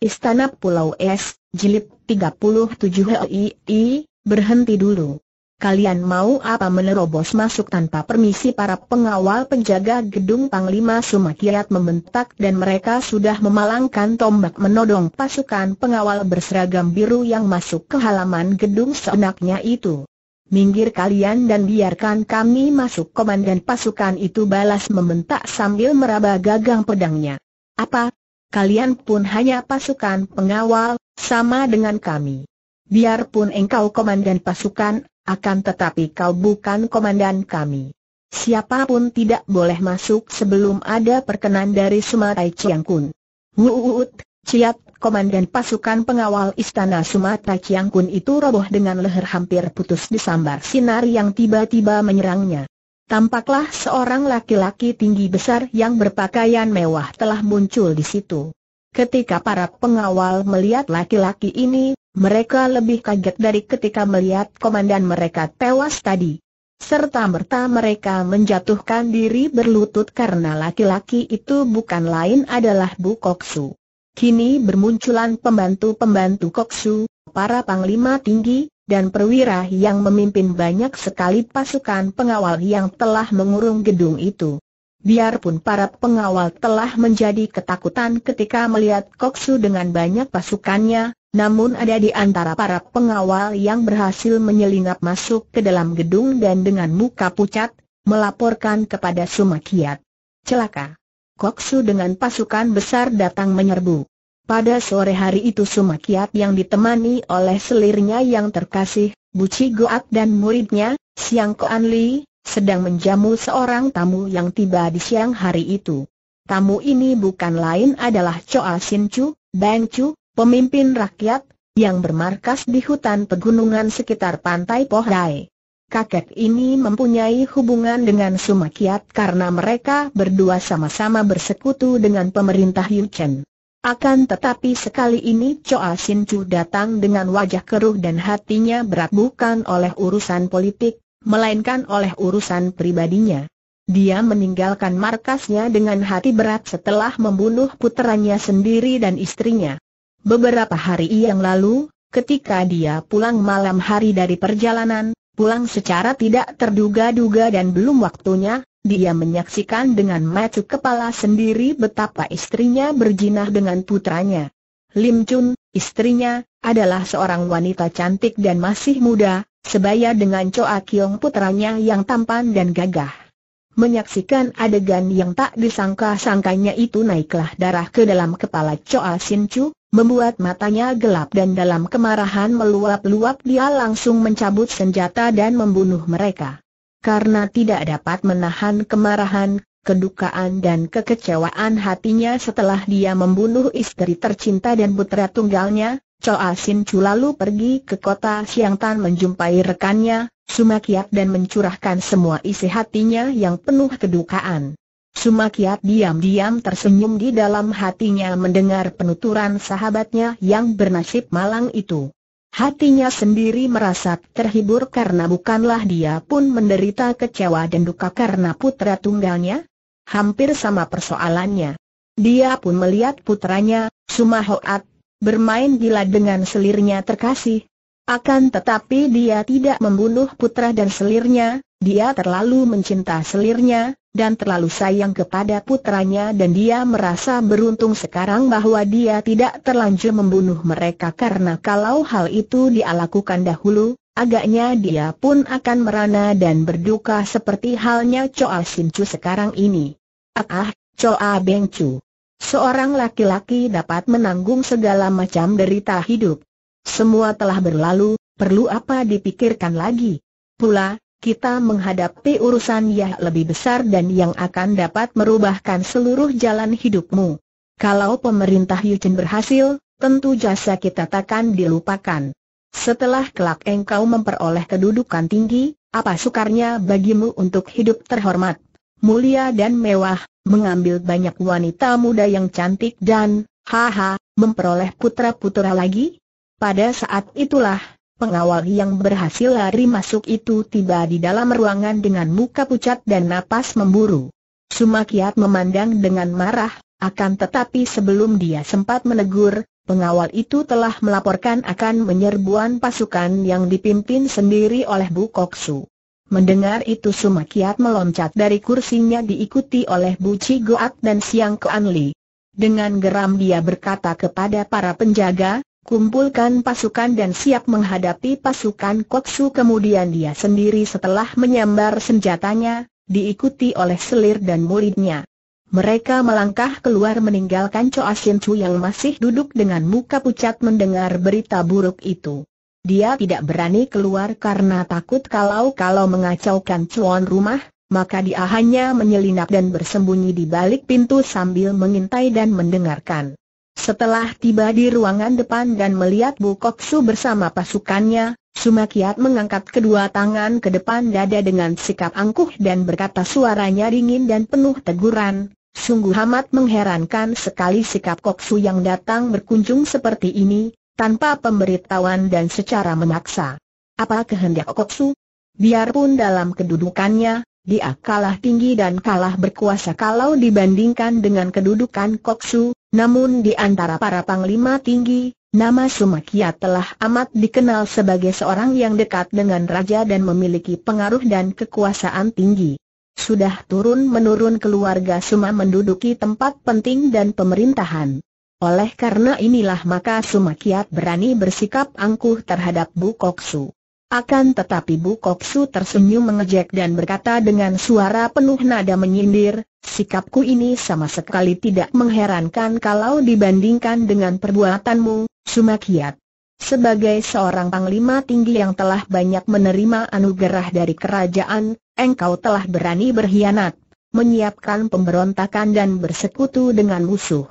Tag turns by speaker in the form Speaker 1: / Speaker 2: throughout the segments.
Speaker 1: Istana Pulau Es, Jilid 37 HII, berhenti dulu. Kalian mau apa menerobos masuk tanpa permisi para pengawal penjaga gedung Panglima Sumakiat membentak dan mereka sudah memalangkan tombak menodong pasukan pengawal berseragam biru yang masuk ke halaman gedung seenaknya itu. Minggir kalian dan biarkan kami masuk komandan pasukan itu balas membentak sambil meraba gagang pedangnya. Apa? Kalian pun hanya pasukan pengawal, sama dengan kami. Biarpun engkau komandan pasukan, akan tetapi kau bukan komandan kami. Siapa pun tidak boleh masuk sebelum ada perkenan dari Sumatai Chiang Kun. Wuut, Ciat, komandan pasukan pengawal istana Sumatera Chiang Kun itu roboh dengan leher hampir putus disambar sinar yang tiba-tiba menyerangnya. Tampaklah seorang laki-laki tinggi besar yang berpakaian mewah telah muncul di situ. Ketika para pengawal melihat laki-laki ini, mereka lebih kaget dari ketika melihat komandan mereka tewas tadi. Serta merta mereka menjatuhkan diri berlutut karena laki-laki itu bukan lain adalah Bu Koksu. Kini bermunculan pembantu-pembantu Koksu, para panglima tinggi, dan perwira yang memimpin banyak sekali pasukan pengawal yang telah mengurung gedung itu. Biarpun para pengawal telah menjadi ketakutan ketika melihat Koksu dengan banyak pasukannya, namun ada di antara para pengawal yang berhasil menyelinap masuk ke dalam gedung dan dengan muka pucat, melaporkan kepada Sumakiat. Celaka! Koksu dengan pasukan besar datang menyerbu. Pada sore hari itu Sumakiat yang ditemani oleh selirnya yang terkasih, Buci Goat dan muridnya, Siang Koan Li, sedang menjamu seorang tamu yang tiba di siang hari itu. Tamu ini bukan lain adalah Choa Sin Chu, Bang Chu, pemimpin rakyat, yang bermarkas di hutan pegunungan sekitar pantai Pohdai. Kakek ini mempunyai hubungan dengan Sumakiat karena mereka berdua sama-sama bersekutu dengan pemerintah Yuchen. Akan tetapi sekali ini Choa Sin Chu datang dengan wajah keruh dan hatinya berat bukan oleh urusan politik, melainkan oleh urusan pribadinya. Dia meninggalkan markasnya dengan hati berat setelah membunuh puteranya sendiri dan istrinya. Beberapa hari yang lalu, ketika dia pulang malam hari dari perjalanan, pulang secara tidak terduga-duga dan belum waktunya, dia menyaksikan dengan mata kepala sendiri betapa istrinya berjinah dengan putranya. Lim Chun, istrinya, adalah seorang wanita cantik dan masih muda, sebaya dengan Choa Kiong putranya yang tampan dan gagah. Menyaksikan adegan yang tak disangka-sangkanya itu naiklah darah ke dalam kepala Choa Sin Chu, membuat matanya gelap dan dalam kemarahan meluap-luap dia langsung mencabut senjata dan membunuh mereka. Karena tidak dapat menahan kemarahan, kedukaan dan kekecewaan hatinya setelah dia membunuh istri tercinta dan putra tunggalnya, Choa Sin Chu lalu pergi ke kota Siangtan menjumpai rekannya, Sumakiat dan mencurahkan semua isi hatinya yang penuh kedukaan. Sumakiat diam-diam tersenyum di dalam hatinya mendengar penuturan sahabatnya yang bernasib malang itu. Hatinya sendiri merasa terhibur karena bukanlah dia pun menderita kecewa dan duka karena putra tunggalnya. Hampir sama persoalannya. Dia pun melihat putranya, Sumahoat, bermain gila dengan selirnya terkasih. Akan tetapi dia tidak membunuh putra dan selirnya, dia terlalu mencinta selirnya, dan terlalu sayang kepada putranya dan dia merasa beruntung sekarang bahwa dia tidak terlanjur membunuh mereka karena kalau hal itu dia lakukan dahulu, agaknya dia pun akan merana dan berduka seperti halnya Choa Sin sekarang ini. Ah, ah Choa Beng. Seorang laki-laki dapat menanggung segala macam derita hidup. Semua telah berlalu, perlu apa dipikirkan lagi? Pula, kita menghadapi urusan yang lebih besar dan yang akan dapat merubahkan seluruh jalan hidupmu. Kalau pemerintah Yuchen berhasil, tentu jasa kita takkan dilupakan. Setelah kelak engkau memperoleh kedudukan tinggi, apa sukarnya bagimu untuk hidup terhormat, mulia dan mewah, mengambil banyak wanita muda yang cantik dan, haha, memperoleh putra-putra lagi? Pada saat itulah, Pengawal yang berhasil lari masuk itu tiba di dalam ruangan dengan muka pucat dan napas memburu. Sumakiat memandang dengan marah, akan tetapi sebelum dia sempat menegur, pengawal itu telah melaporkan akan menyerbuan pasukan yang dipimpin sendiri oleh Bu Koksu. Mendengar itu Sumakiat meloncat dari kursinya diikuti oleh Bu Cigoat dan Siang Kuan Li. Dengan geram dia berkata kepada para penjaga, kumpulkan pasukan dan siap menghadapi pasukan Koksu kemudian dia sendiri setelah menyambar senjatanya, diikuti oleh selir dan muridnya. Mereka melangkah keluar meninggalkan Choa Sin Chu yang masih duduk dengan muka pucat mendengar berita buruk itu. Dia tidak berani keluar karena takut kalau-kalau mengacaukan cuan rumah, maka dia hanya menyelinap dan bersembunyi di balik pintu sambil mengintai dan mendengarkan. Setelah tiba di ruangan depan dan melihat Bu Koksu bersama pasukannya, Sumakiat mengangkat kedua tangan ke depan dada dengan sikap angkuh dan berkata suaranya dingin dan penuh teguran, Sungguh amat mengherankan sekali sikap Koksu yang datang berkunjung seperti ini, tanpa pemberitahuan dan secara memaksa. Apa kehendak Koksu? Biarpun dalam kedudukannya, dia kalah tinggi dan kalah berkuasa kalau dibandingkan dengan kedudukan Koksu, namun di antara para panglima tinggi, nama Sumakia telah amat dikenal sebagai seorang yang dekat dengan raja dan memiliki pengaruh dan kekuasaan tinggi. Sudah turun-menurun keluarga Suma menduduki tempat penting dan pemerintahan. Oleh karena inilah maka Sumakiat berani bersikap angkuh terhadap Bu Koksu. Akan tetapi Bu Koksu tersenyum mengejek dan berkata dengan suara penuh nada menyindir, sikapku ini sama sekali tidak mengherankan kalau dibandingkan dengan perbuatanmu, Sumakiat. Sebagai seorang panglima tinggi yang telah banyak menerima anugerah dari kerajaan, engkau telah berani berkhianat, menyiapkan pemberontakan dan bersekutu dengan musuh.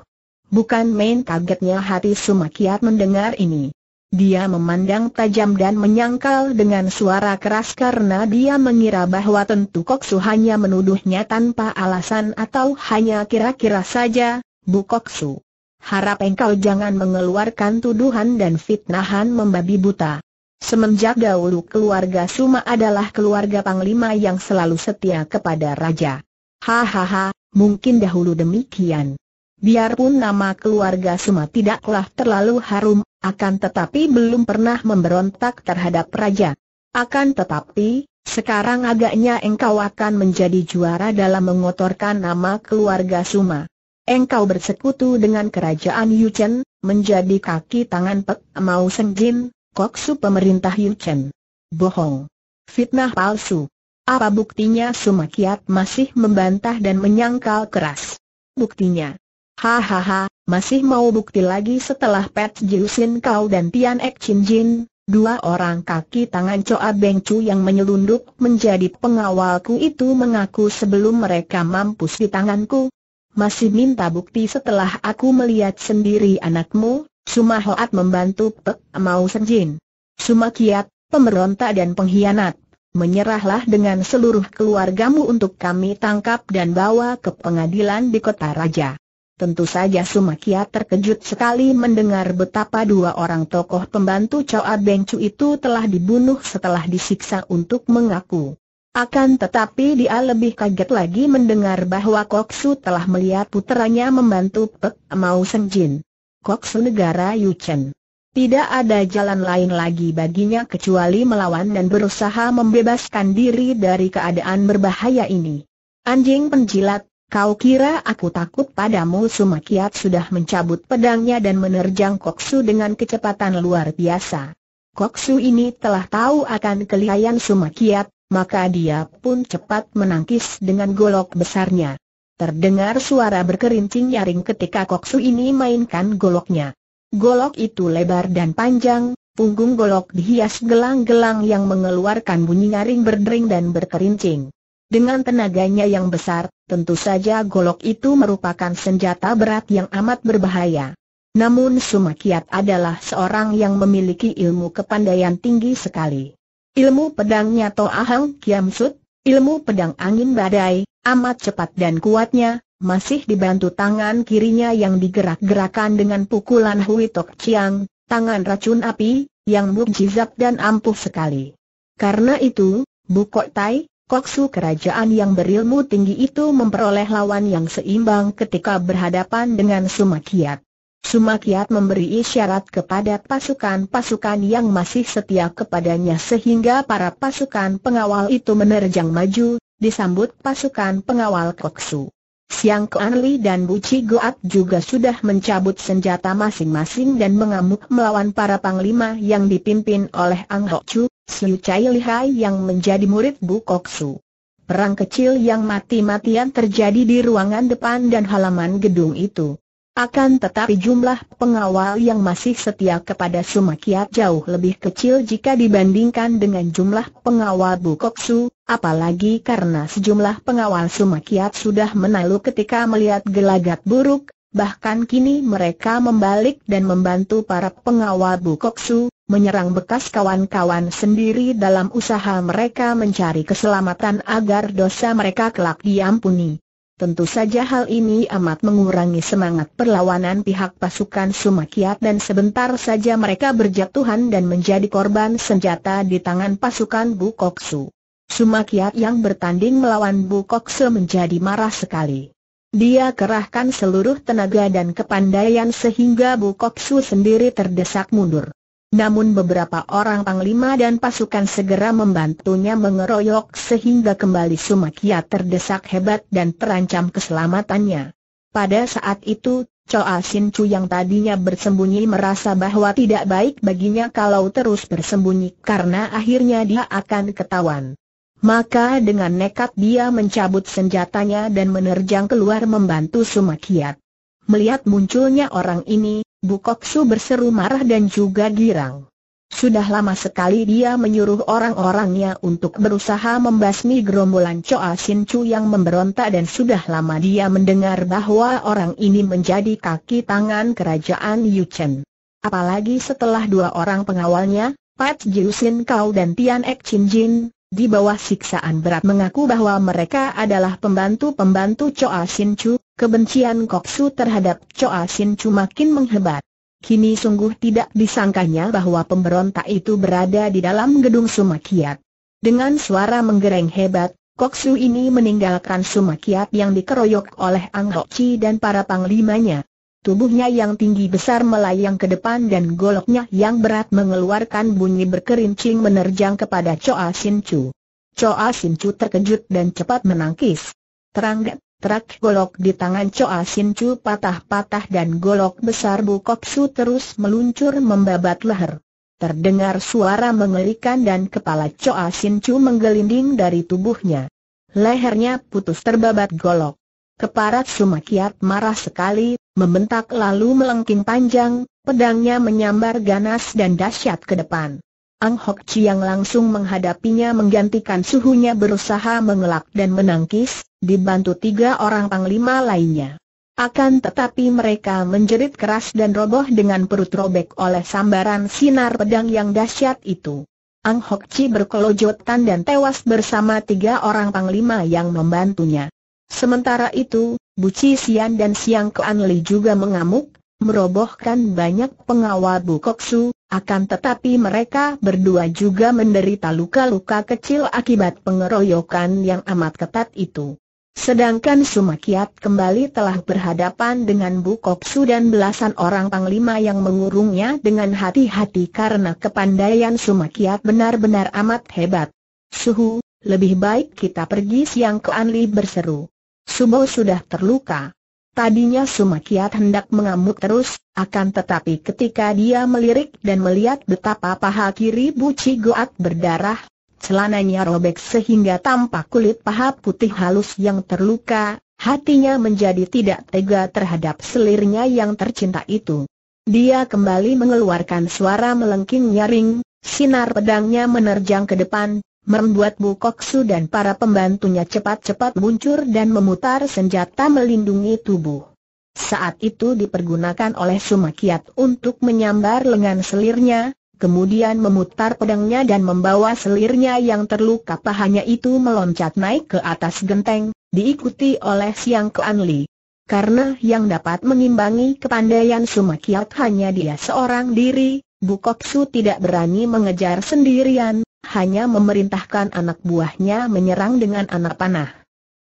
Speaker 1: Bukan main kagetnya hati Sumakiat mendengar ini. Dia memandang tajam dan menyangkal dengan suara keras karena dia mengira bahwa tentu Koksu hanya menuduhnya tanpa alasan atau hanya kira-kira saja, Bu Koksu. Harap engkau jangan mengeluarkan tuduhan dan fitnahan membabi buta. Semenjak dahulu keluarga Suma adalah keluarga Panglima yang selalu setia kepada Raja. Hahaha, mungkin dahulu demikian. Biarpun nama keluarga Suma tidaklah terlalu harum, akan tetapi belum pernah memberontak terhadap raja. Akan tetapi, sekarang agaknya engkau akan menjadi juara dalam mengotorkan nama keluarga Suma. Engkau bersekutu dengan kerajaan Yuchen, menjadi kaki tangan Pek Mau Senjin, koksu pemerintah Yuchen. Bohong. Fitnah palsu. Apa buktinya Sumakiat masih membantah dan menyangkal keras? Buktinya, Hahaha, masih mau bukti lagi setelah Pet Jiusin Kau dan Tian Ek Chin Jin, dua orang kaki tangan Choa Beng Chu yang menyelundup menjadi pengawalku itu mengaku sebelum mereka mampus di tanganku. Masih minta bukti setelah aku melihat sendiri anakmu, Suma Hoat membantu Pek Mau Senjin. Suma Kiat, pemberontak dan pengkhianat. Menyerahlah dengan seluruh keluargamu untuk kami tangkap dan bawa ke pengadilan di kota raja. Tentu saja Sumakia terkejut sekali mendengar betapa dua orang tokoh pembantu Choa Beng Chu itu telah dibunuh setelah disiksa untuk mengaku. Akan tetapi dia lebih kaget lagi mendengar bahwa Koksu telah melihat puteranya membantu Pek Mau Senjin. Koksu negara Yuchen. Tidak ada jalan lain lagi baginya kecuali melawan dan berusaha membebaskan diri dari keadaan berbahaya ini. Anjing penjilat, Kau kira aku takut padamu Sumakiat sudah mencabut pedangnya dan menerjang Koksu dengan kecepatan luar biasa. Koksu ini telah tahu akan kelihayan Sumakiat, maka dia pun cepat menangkis dengan golok besarnya. Terdengar suara berkerincing nyaring ketika Koksu ini mainkan goloknya. Golok itu lebar dan panjang, punggung golok dihias gelang-gelang yang mengeluarkan bunyi nyaring berdering dan berkerincing. Dengan tenaganya yang besar, tentu saja golok itu merupakan senjata berat yang amat berbahaya. Namun Sumakiat adalah seorang yang memiliki ilmu kepandaian tinggi sekali. Ilmu pedangnya Toahang Kiamsut, ilmu pedang angin badai, amat cepat dan kuatnya, masih dibantu tangan kirinya yang digerak-gerakan dengan pukulan Hui Tok Chiang, tangan racun api, yang mukjizat dan ampuh sekali. Karena itu, Bukok Tai, Koksu kerajaan yang berilmu tinggi itu memperoleh lawan yang seimbang ketika berhadapan dengan Sumakiat. Sumakiat memberi isyarat kepada pasukan-pasukan yang masih setia kepadanya sehingga para pasukan pengawal itu menerjang maju, disambut pasukan pengawal Koksu. Siang Keanli dan Buci Goat juga sudah mencabut senjata masing-masing dan mengamuk melawan para panglima yang dipimpin oleh Ang Hok Chu, Siu Chai Lihai yang menjadi murid Bu Koksu. Perang kecil yang mati-matian terjadi di ruangan depan dan halaman gedung itu. Akan tetapi jumlah pengawal yang masih setia kepada Sumakiat jauh lebih kecil jika dibandingkan dengan jumlah pengawal Bukoksu, apalagi karena sejumlah pengawal Sumakiat sudah menalu ketika melihat gelagat buruk, bahkan kini mereka membalik dan membantu para pengawal Bukoksu, menyerang bekas kawan-kawan sendiri dalam usaha mereka mencari keselamatan agar dosa mereka kelak diampuni. Tentu saja hal ini amat mengurangi semangat perlawanan pihak pasukan Sumakiat dan sebentar saja mereka berjatuhan dan menjadi korban senjata di tangan pasukan Bukoksu. Sumakiat yang bertanding melawan Bukoksu menjadi marah sekali. Dia kerahkan seluruh tenaga dan kepandaian sehingga Bukoksu sendiri terdesak mundur. Namun beberapa orang panglima dan pasukan segera membantunya mengeroyok sehingga kembali Sumakia terdesak hebat dan terancam keselamatannya. Pada saat itu, Choa Sin Chu yang tadinya bersembunyi merasa bahwa tidak baik baginya kalau terus bersembunyi karena akhirnya dia akan ketahuan. Maka dengan nekat dia mencabut senjatanya dan menerjang keluar membantu Sumakiat. Melihat munculnya orang ini, Bukoksu berseru marah dan juga girang. Sudah lama sekali dia menyuruh orang-orangnya untuk berusaha membasmi gerombolan Choa Sin Chu yang memberontak dan sudah lama dia mendengar bahwa orang ini menjadi kaki tangan kerajaan Yu Chen. Apalagi setelah dua orang pengawalnya, Pat Jiu Sin Kau dan Tian Ek Chin Jin, di bawah siksaan berat mengaku bahwa mereka adalah pembantu-pembantu Choa Sin Chu, kebencian Koksu terhadap Choa Sin Chu makin menghebat. Kini sungguh tidak disangkanya bahwa pemberontak itu berada di dalam gedung Sumakiat. Dengan suara menggereng hebat, Koksu ini meninggalkan Sumakiat yang dikeroyok oleh Ang Hok Chi dan para panglimanya. Tubuhnya yang tinggi besar melayang ke depan dan goloknya yang berat mengeluarkan bunyi berkerincing menerjang kepada Choa Sin Chu. Choa Sin Chu terkejut dan cepat menangkis. Teranggat, terak golok di tangan Choa Sin Chu patah-patah dan golok besar Bu Kok Su terus meluncur membabat leher. Terdengar suara mengerikan dan kepala Choa Sin Chu menggelinding dari tubuhnya. Lehernya putus terbabat golok. Keparat Sumakiat marah sekali, membentak lalu melengking panjang, pedangnya menyambar ganas dan dahsyat ke depan. Ang Hok Chiang langsung menghadapinya menggantikan suhunya berusaha mengelak dan menangkis, dibantu tiga orang panglima lainnya. Akan tetapi mereka menjerit keras dan roboh dengan perut robek oleh sambaran sinar pedang yang dahsyat itu. Ang Hok Chi berkelojotan dan tewas bersama tiga orang panglima yang membantunya. Sementara itu, Buci Sian dan Siang Kuan Li juga mengamuk, merobohkan banyak pengawal Bukoksu, akan tetapi mereka berdua juga menderita luka-luka kecil akibat pengeroyokan yang amat ketat itu. Sedangkan Sumakiat kembali telah berhadapan dengan Bukoksu dan belasan orang panglima yang mengurungnya dengan hati-hati karena kepandaian Sumakiat benar-benar amat hebat. Suhu, lebih baik kita pergi siang ke Anli berseru. Subo sudah terluka. Tadinya Sumakiat hendak mengamuk terus, akan tetapi ketika dia melirik dan melihat betapa paha kiri Buci Goat berdarah, celananya robek sehingga tampak kulit paha putih halus yang terluka, hatinya menjadi tidak tega terhadap selirnya yang tercinta itu. Dia kembali mengeluarkan suara melengking nyaring, sinar pedangnya menerjang ke depan, membuat Bu Koksu dan para pembantunya cepat-cepat muncul dan memutar senjata melindungi tubuh. Saat itu dipergunakan oleh Sumakiat untuk menyambar lengan selirnya, kemudian memutar pedangnya dan membawa selirnya yang terluka pahanya itu meloncat naik ke atas genteng, diikuti oleh Siang Kuanli. Karena yang dapat mengimbangi kepandaian Sumakiat hanya dia seorang diri, Bukoksu tidak berani mengejar sendirian, hanya memerintahkan anak buahnya menyerang dengan anak panah.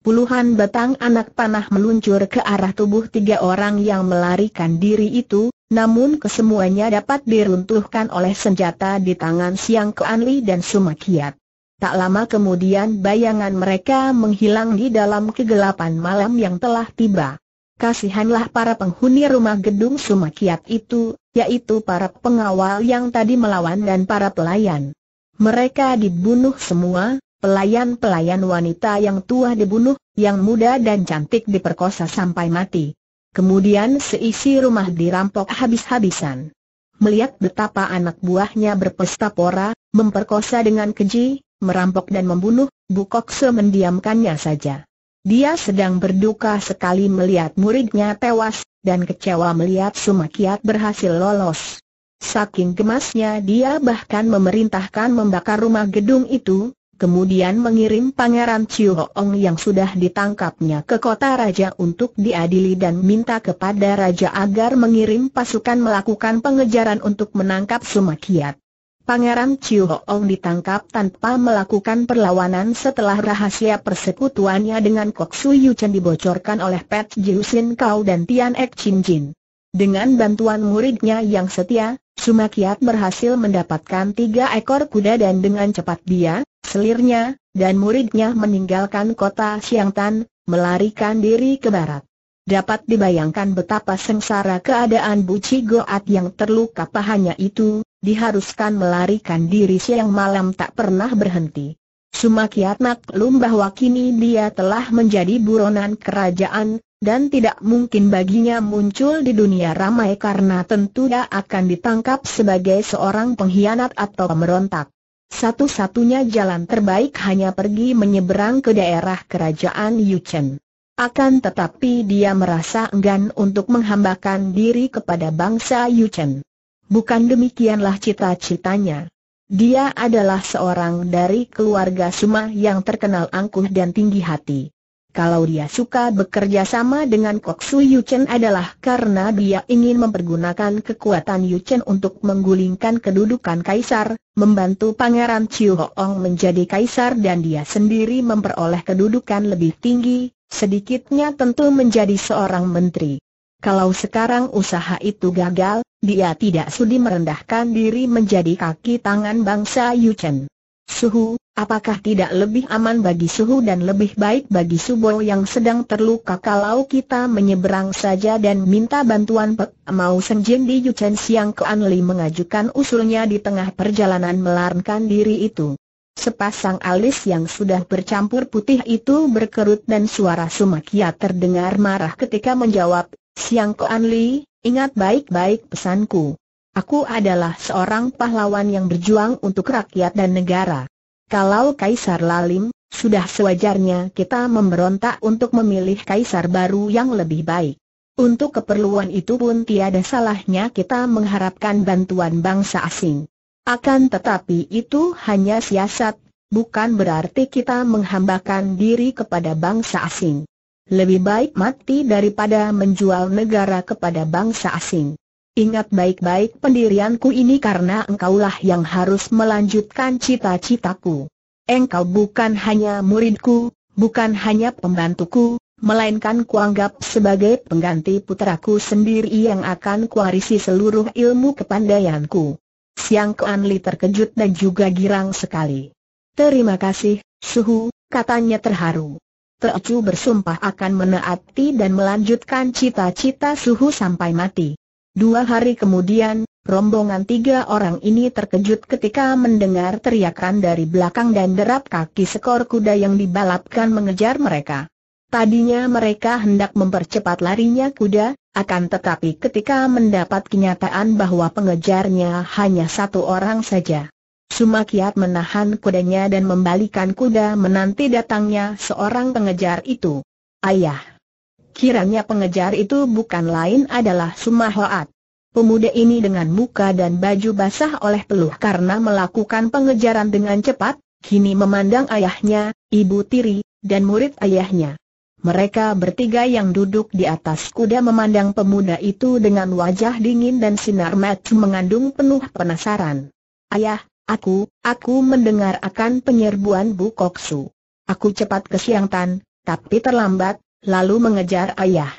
Speaker 1: Puluhan batang anak panah meluncur ke arah tubuh tiga orang yang melarikan diri itu, namun kesemuanya dapat diruntuhkan oleh senjata di tangan Siang Keanli dan Sumakiat. Tak lama kemudian bayangan mereka menghilang di dalam kegelapan malam yang telah tiba. Kasihanlah para penghuni rumah gedung Sumakiat itu, yaitu para pengawal yang tadi melawan dan para pelayan. Mereka dibunuh semua, pelayan-pelayan wanita yang tua dibunuh, yang muda dan cantik diperkosa sampai mati. Kemudian seisi rumah dirampok habis-habisan. Melihat betapa anak buahnya berpesta pora, memperkosa dengan keji, merampok dan membunuh, Bukokse mendiamkannya saja. Dia sedang berduka sekali melihat muridnya tewas, dan kecewa melihat Sumakiat berhasil lolos. Saking gemasnya dia bahkan memerintahkan membakar rumah gedung itu, kemudian mengirim Pangeran Chiu Hoong yang sudah ditangkapnya ke kota raja untuk diadili dan minta kepada raja agar mengirim pasukan melakukan pengejaran untuk menangkap Sumakiat. Pangeran Chiu Hoong ditangkap tanpa melakukan perlawanan setelah rahasia persekutuannya dengan Kok Su Yu Chen dibocorkan oleh Pet Jiu Sin Kau dan Tian Ek Chin Jin. Dengan bantuan muridnya yang setia, Sumakiat berhasil mendapatkan tiga ekor kuda dan dengan cepat dia, selirnya, dan muridnya meninggalkan kota Siangtan, melarikan diri ke barat. Dapat dibayangkan betapa sengsara keadaan Buci Goat yang terluka pahanya itu, diharuskan melarikan diri siang malam tak pernah berhenti. Sumakiat maklum bahwa kini dia telah menjadi buronan kerajaan, dan tidak mungkin baginya muncul di dunia ramai karena tentu dia akan ditangkap sebagai seorang pengkhianat atau pemberontak. Satu-satunya jalan terbaik hanya pergi menyeberang ke daerah kerajaan Yuchen. Akan tetapi dia merasa enggan untuk menghambakan diri kepada bangsa Yuchen. Bukan demikianlah cita-citanya. Dia adalah seorang dari keluarga Suma yang terkenal angkuh dan tinggi hati. Kalau dia suka bekerja sama dengan Kok Su Yu Chen adalah karena dia ingin mempergunakan kekuatan Yu Chen untuk menggulingkan kedudukan kaisar, membantu Pangeran Chiu Hoong menjadi kaisar dan dia sendiri memperoleh kedudukan lebih tinggi, sedikitnya tentu menjadi seorang menteri. Kalau sekarang usaha itu gagal, dia tidak sudi merendahkan diri menjadi kaki tangan bangsa Yu Chen. Suhu, apakah tidak lebih aman bagi Suhu dan lebih baik bagi Subo yang sedang terluka kalau kita menyeberang saja dan minta bantuan Pek Mau Senjin di Yuchen Siang Ke Anli mengajukan usulnya di tengah perjalanan melarangkan diri itu. Sepasang alis yang sudah bercampur putih itu berkerut dan suara Sumakia terdengar marah ketika menjawab, Siang Ke Anli, ingat baik-baik pesanku. Aku adalah seorang pahlawan yang berjuang untuk rakyat dan negara. Kalau Kaisar Lalim, sudah sewajarnya kita memberontak untuk memilih Kaisar baru yang lebih baik. Untuk keperluan itu pun tiada salahnya kita mengharapkan bantuan bangsa asing. Akan tetapi itu hanya siasat, bukan berarti kita menghambakan diri kepada bangsa asing. Lebih baik mati daripada menjual negara kepada bangsa asing. Ingat baik-baik pendirianku ini karena engkaulah yang harus melanjutkan cita-citaku. Engkau bukan hanya muridku, bukan hanya pembantuku, melainkan kuanggap sebagai pengganti putraku sendiri yang akan kuarisi seluruh ilmu kepandaianku. Siang Keanli terkejut dan juga girang sekali. Terima kasih, Suhu, katanya terharu. Teocu bersumpah akan menaati dan melanjutkan cita-cita Suhu sampai mati. Dua hari kemudian, rombongan tiga orang ini terkejut ketika mendengar teriakan dari belakang dan derap kaki sekor kuda yang dibalapkan mengejar mereka. Tadinya mereka hendak mempercepat larinya kuda, akan tetapi ketika mendapat kenyataan bahwa pengejarnya hanya satu orang saja. Sumakiat menahan kudanya dan membalikan kuda menanti datangnya seorang pengejar itu. Ayah! Kiranya pengejar itu bukan lain adalah Sumahoat. Pemuda ini dengan muka dan baju basah oleh peluh karena melakukan pengejaran dengan cepat, kini memandang ayahnya, ibu tiri, dan murid ayahnya. Mereka bertiga yang duduk di atas kuda memandang pemuda itu dengan wajah dingin dan sinar mata mengandung penuh penasaran. Ayah, aku, aku mendengar akan penyerbuan Bu Koksu. Aku cepat ke Siangtan, tapi terlambat, lalu mengejar ayah.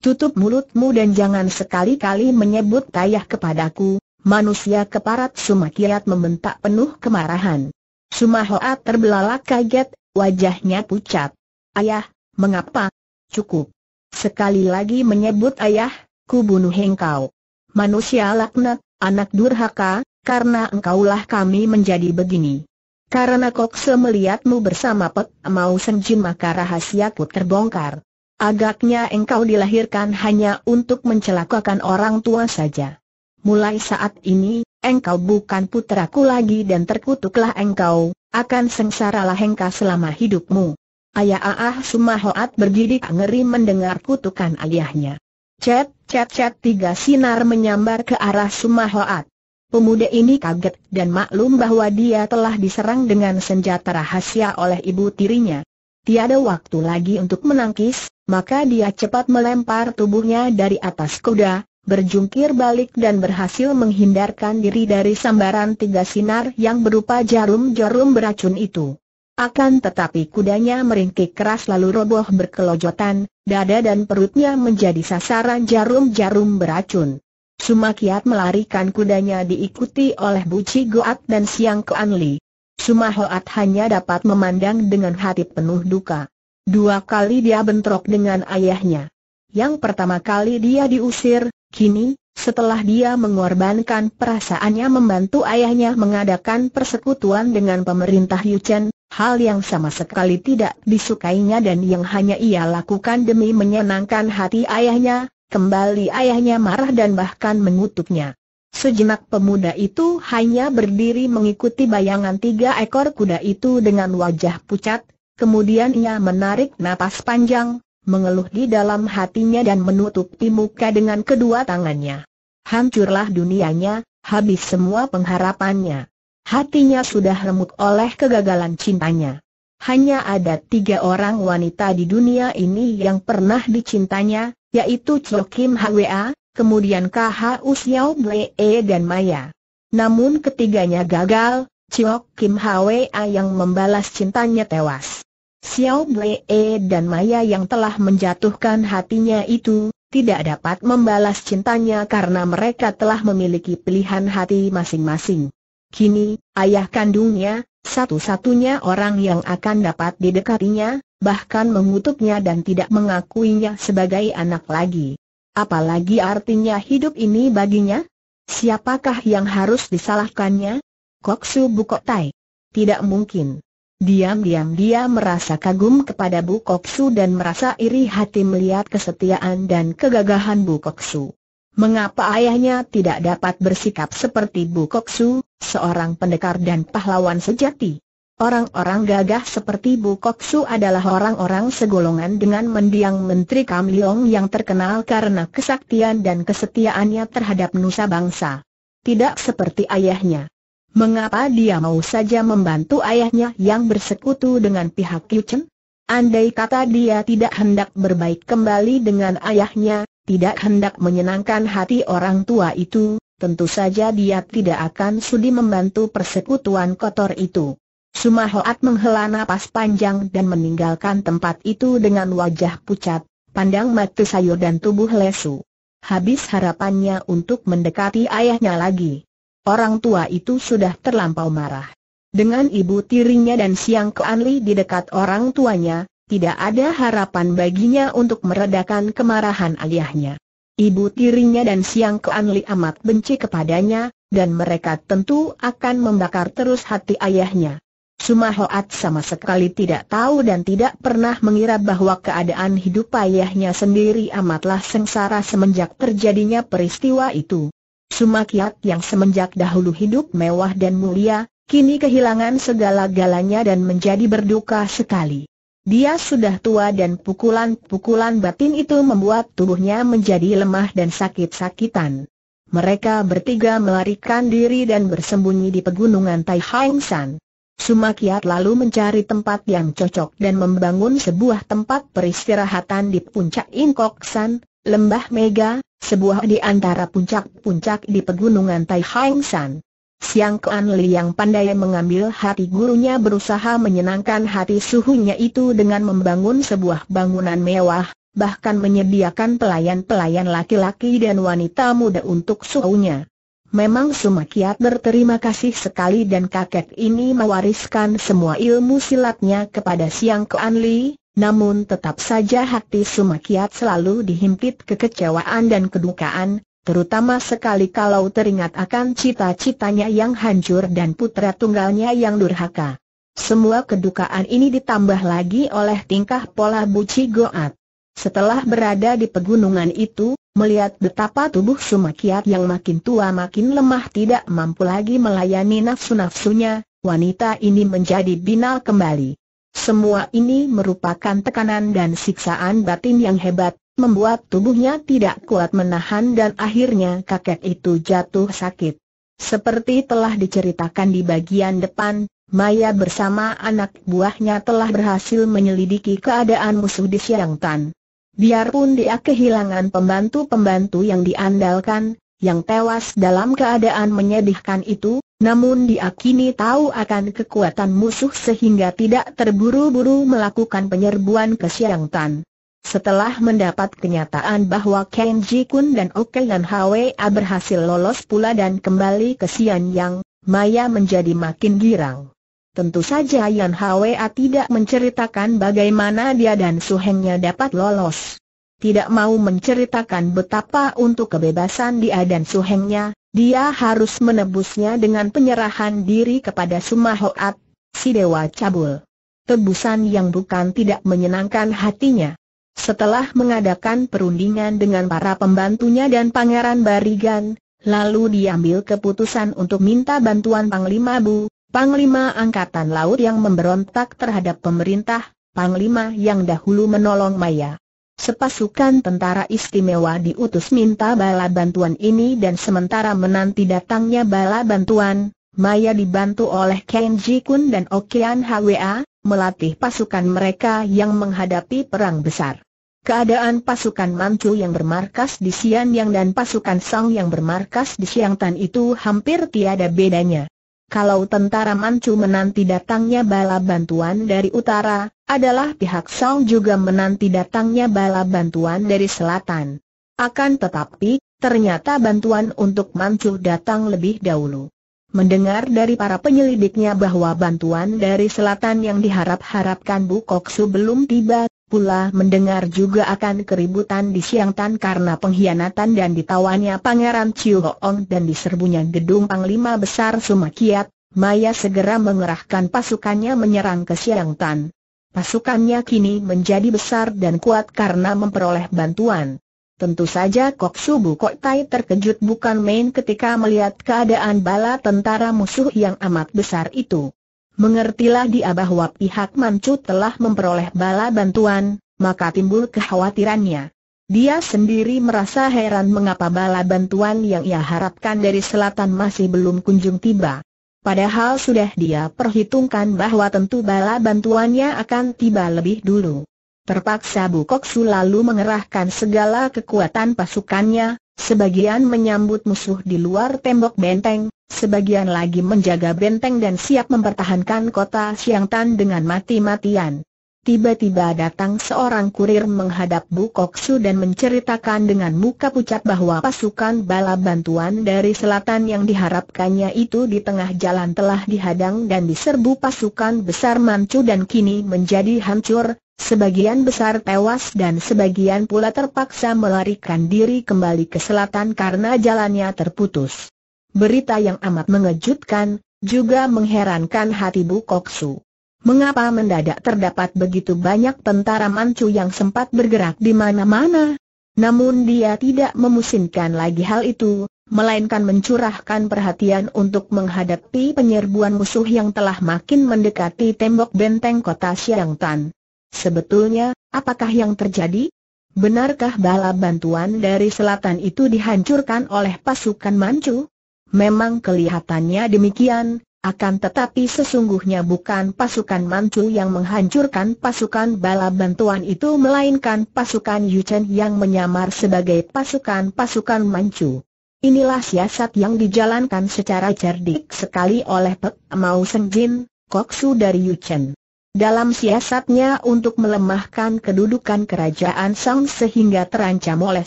Speaker 1: Tutup mulutmu dan jangan sekali-kali menyebut ayah kepadaku, manusia keparat Sumakiat membentak penuh kemarahan. Sumahoat terbelalak kaget, wajahnya pucat. Ayah, mengapa? Cukup. Sekali lagi menyebut ayah, ku bunuh engkau. Manusia laknat, anak durhaka, karena engkaulah kami menjadi begini. Karena Kokse melihatmu bersama Pek Mau Senjin maka rahasiaku terbongkar. Agaknya engkau dilahirkan hanya untuk mencelakakan orang tua saja. Mulai saat ini, engkau bukan putraku lagi dan terkutuklah engkau, akan sengsaralah engkau selama hidupmu. Ayah Ah Sumahoat bergidik ngeri mendengar kutukan ayahnya. Cet, cet, cet tiga sinar menyambar ke arah Sumahoat. Pemuda ini kaget dan maklum bahwa dia telah diserang dengan senjata rahasia oleh ibu tirinya. Tiada waktu lagi untuk menangkis, maka dia cepat melempar tubuhnya dari atas kuda, berjungkir balik dan berhasil menghindarkan diri dari sambaran tiga sinar yang berupa jarum-jarum beracun itu. Akan tetapi kudanya meringkik keras lalu roboh berkelojotan, dada dan perutnya menjadi sasaran jarum-jarum beracun. Sumakiat melarikan kudanya diikuti oleh Buci Goat dan Siang Keanli. Sumahoat hanya dapat memandang dengan hati penuh duka. Dua kali dia bentrok dengan ayahnya. Yang pertama kali dia diusir, kini, setelah dia mengorbankan perasaannya membantu ayahnya mengadakan persekutuan dengan pemerintah Yuchen, hal yang sama sekali tidak disukainya dan yang hanya ia lakukan demi menyenangkan hati ayahnya, kembali ayahnya marah dan bahkan mengutuknya. Sejenak pemuda itu hanya berdiri mengikuti bayangan tiga ekor kuda itu dengan wajah pucat, kemudian ia menarik napas panjang, mengeluh di dalam hatinya dan menutupi muka dengan kedua tangannya. Hancurlah dunianya, habis semua pengharapannya. Hatinya sudah remuk oleh kegagalan cintanya. Hanya ada tiga orang wanita di dunia ini yang pernah dicintanya, yaitu Chokim Hwa, kemudian KH Xiao Blee dan Maya. Namun ketiganya gagal, Chiok Kim Hwa yang membalas cintanya tewas. Xiao Blee dan Maya yang telah menjatuhkan hatinya itu, tidak dapat membalas cintanya karena mereka telah memiliki pilihan hati masing-masing. Kini, ayah kandungnya, satu-satunya orang yang akan dapat didekatinya, bahkan mengutuknya dan tidak mengakuinya sebagai anak lagi. Apalagi artinya hidup ini baginya? Siapakah yang harus disalahkannya? Koksu Bukotai. Tidak mungkin. Diam-diam dia merasa kagum kepada Bu Koksu dan merasa iri hati melihat kesetiaan dan kegagahan Bu Koksu. Mengapa ayahnya tidak dapat bersikap seperti Bu Koksu, seorang pendekar dan pahlawan sejati? Orang-orang gagah seperti Bu Koksu adalah orang-orang segolongan dengan mendiang Menteri Kam Leong yang terkenal karena kesaktian dan kesetiaannya terhadap nusa bangsa. Tidak seperti ayahnya. Mengapa dia mau saja membantu ayahnya yang bersekutu dengan pihak Yuchen? Andai kata dia tidak hendak berbaik kembali dengan ayahnya, tidak hendak menyenangkan hati orang tua itu, tentu saja dia tidak akan sudi membantu persekutuan kotor itu. Sumahoat menghela napas panjang dan meninggalkan tempat itu dengan wajah pucat, pandang mata sayur dan tubuh lesu. Habis harapannya untuk mendekati ayahnya lagi. Orang tua itu sudah terlampau marah. Dengan ibu tirinya dan siang keanli di dekat orang tuanya, tidak ada harapan baginya untuk meredakan kemarahan ayahnya. Ibu tirinya dan siang keanli amat benci kepadanya, dan mereka tentu akan membakar terus hati ayahnya. Sumahoat sama sekali tidak tahu dan tidak pernah mengira bahwa keadaan hidup ayahnya sendiri amatlah sengsara semenjak terjadinya peristiwa itu. Sumakiat yang semenjak dahulu hidup mewah dan mulia, kini kehilangan segala-galanya dan menjadi berduka sekali. Dia sudah tua dan pukulan-pukulan batin itu membuat tubuhnya menjadi lemah dan sakit-sakitan. Mereka bertiga melarikan diri dan bersembunyi di pegunungan Tai Hang San. Sumakiat lalu mencari tempat yang cocok dan membangun sebuah tempat peristirahatan di puncak Inkok San, Lembah Mega, sebuah di antara puncak-puncak di pegunungan Tai Hang San. Siang Kuan Li yang pandai mengambil hati gurunya berusaha menyenangkan hati suhunya itu dengan membangun sebuah bangunan mewah, bahkan menyediakan pelayan-pelayan laki-laki dan wanita muda untuk suhunya. Memang Sumakiat berterima kasih sekali dan kakek ini mewariskan semua ilmu silatnya kepada Siang Kuan Li, namun tetap saja hati Sumakiat selalu dihimpit kekecewaan dan kedukaan, terutama sekali kalau teringat akan cita-citanya yang hancur dan putra tunggalnya yang durhaka. Semua kedukaan ini ditambah lagi oleh tingkah pola Buci Goat. Setelah berada di pegunungan itu, melihat betapa tubuh Sumakiat yang makin tua makin lemah tidak mampu lagi melayani nafsu-nafsunya, wanita ini menjadi binal kembali. Semua ini merupakan tekanan dan siksaan batin yang hebat, membuat tubuhnya tidak kuat menahan dan akhirnya kakek itu jatuh sakit. Seperti telah diceritakan di bagian depan, Maya bersama anak buahnya telah berhasil menyelidiki keadaan musuh di Siang Tan. Biarpun dia kehilangan pembantu-pembantu yang diandalkan, yang tewas dalam keadaan menyedihkan itu, namun dia kini tahu akan kekuatan musuh sehingga tidak terburu-buru melakukan penyerbuan ke Siang Tan. Setelah mendapat kenyataan bahwa Ken Ji Kun dan Oke Yan Hwa berhasil lolos pula dan kembali ke Sian Yang, Maya menjadi makin girang. Tentu saja Yan Hwa tidak menceritakan bagaimana dia dan suhengnya dapat lolos. Tidak mau menceritakan betapa untuk kebebasan dia dan suhengnya, dia harus menebusnya dengan penyerahan diri kepada Sumahoat, si Dewa Cabul. Tebusan yang bukan tidak menyenangkan hatinya. Setelah mengadakan perundingan dengan para pembantunya dan Pangeran Barigan, lalu diambil keputusan untuk minta bantuan Panglima Bu, Panglima Angkatan Laut yang memberontak terhadap pemerintah, Panglima yang dahulu menolong Maya. Sepasukan tentara istimewa diutus minta bala bantuan ini dan sementara menanti datangnya bala bantuan, Maya dibantu oleh Ken Ji Kun dan Okean HWA, melatih pasukan mereka yang menghadapi perang besar. Keadaan pasukan Manchu yang bermarkas di Sian Yang dan pasukan Song yang bermarkas di Siang Tan itu hampir tiada bedanya. Kalau tentara Manchu menanti datangnya bala bantuan dari utara, adalah pihak Song juga menanti datangnya bala bantuan dari selatan. Akan tetapi, ternyata bantuan untuk Manchu datang lebih dahulu. Mendengar dari para penyelidiknya bahwa bantuan dari selatan yang diharap-harapkan Bu Koksu belum tiba, pula mendengar juga akan keributan di Siang Tan karena pengkhianatan dan ditawannya Pangeran Chiu Hoong dan diserbunya gedung Panglima Besar Sumakiat, Maya segera mengerahkan pasukannya menyerang ke Siang Tan. Pasukannya kini menjadi besar dan kuat karena memperoleh bantuan. Tentu saja Kok Subu Kok Tai terkejut bukan main ketika melihat keadaan bala tentara musuh yang amat besar itu. Mengertilah dia bahwa pihak Manchu telah memperoleh bala bantuan, maka timbul kekhawatirannya. Dia sendiri merasa heran mengapa bala bantuan yang ia harapkan dari selatan masih belum kunjung tiba. Padahal sudah dia perhitungkan bahwa tentu bala bantuannya akan tiba lebih dulu. Terpaksa Bukok Su lalu mengerahkan segala kekuatan pasukannya, sebagian menyambut musuh di luar tembok benteng, sebagian lagi menjaga benteng dan siap mempertahankan kota Siang Tan dengan mati-matian. Tiba-tiba datang seorang kurir menghadap Bu Koksu dan menceritakan dengan muka pucat bahwa pasukan bala bantuan dari selatan yang diharapkannya itu di tengah jalan telah dihadang dan diserbu pasukan besar Manchu dan kini menjadi hancur, sebagian besar tewas dan sebagian pula terpaksa melarikan diri kembali ke selatan karena jalannya terputus. Berita yang amat mengejutkan, juga mengherankan hati Bu Koksu. Mengapa mendadak terdapat begitu banyak tentara Manchu yang sempat bergerak di mana-mana? Namun dia tidak memusingkan lagi hal itu, melainkan mencurahkan perhatian untuk menghadapi penyerbuan musuh yang telah makin mendekati tembok benteng kota Siang Tan. Sebetulnya, apakah yang terjadi? Benarkah bala bantuan dari selatan itu dihancurkan oleh pasukan Manchu? Memang kelihatannya demikian, akan tetapi sesungguhnya bukan pasukan Manchu yang menghancurkan pasukan bala bantuan itu melainkan pasukan Yuchen yang menyamar sebagai pasukan-pasukan Manchu. Inilah siasat yang dijalankan secara cerdik sekali oleh Pek Mau Senjin, Koksu dari Yuchen. Dalam siasatnya untuk melemahkan kedudukan kerajaan Song sehingga terancam oleh